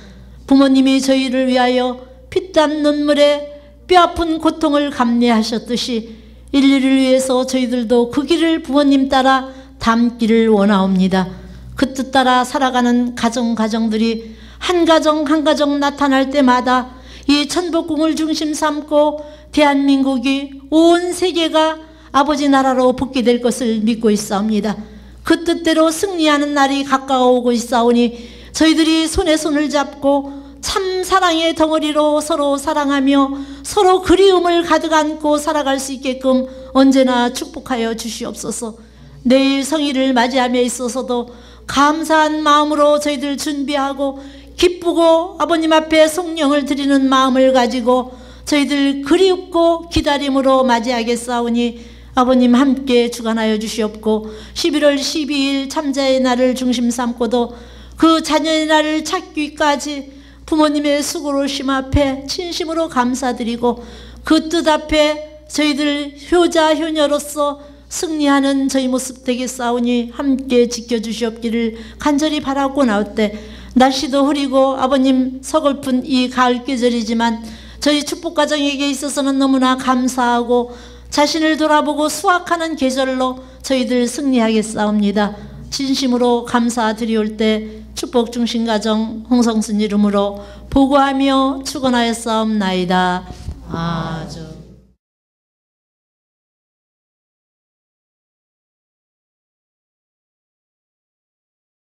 부모님이 저희를 위하여 피땀 눈물에 뼈아픈 고통을 감내하셨듯이 인류를 위해서 저희들도 그 길을 부모님 따라 담기를 원하옵니다. 그 뜻 따라 살아가는 가정 가정들이 한 가정 한 가정 나타날 때마다 이 천복궁을 중심 삼고 대한민국이 온 세계가 아버지 나라로 복귀 될 것을 믿고 있사옵니다. 그 뜻대로 승리하는 날이 가까워오고 있사오니 저희들이 손에 손을 잡고 참 사랑의 덩어리로 서로 사랑하며 서로 그리움을 가득 안고 살아갈 수 있게끔 언제나 축복하여 주시옵소서. 내일 성의를 맞이함에 있어서도 감사한 마음으로 저희들 준비하고 기쁘고 아버님 앞에 성령을 드리는 마음을 가지고 저희들 그리웁고 기다림으로 맞이하겠사오니 아버님 함께 주관하여 주시옵고 11월 12일 참자의 날을 중심 삼고도 그 자녀의 날을 찾기까지 부모님의 수고로심 앞에 진심으로 감사드리고 그 뜻 앞에 저희들 효자 효녀로서 승리하는 저희 모습 되겠사오니 함께 지켜주시옵기를 간절히 바라고 나올 때 날씨도 흐리고 아버님 서글픈 이 가을 계절이지만 저희 축복 가정에게 있어서는 너무나 감사하고 자신을 돌아보고 수확하는 계절로 저희들 승리하겠사옵니다. 진심으로 감사드리올 때 축복 중심 가정 홍성순 이름으로 보고하며 축원하였사옵나이다. 아주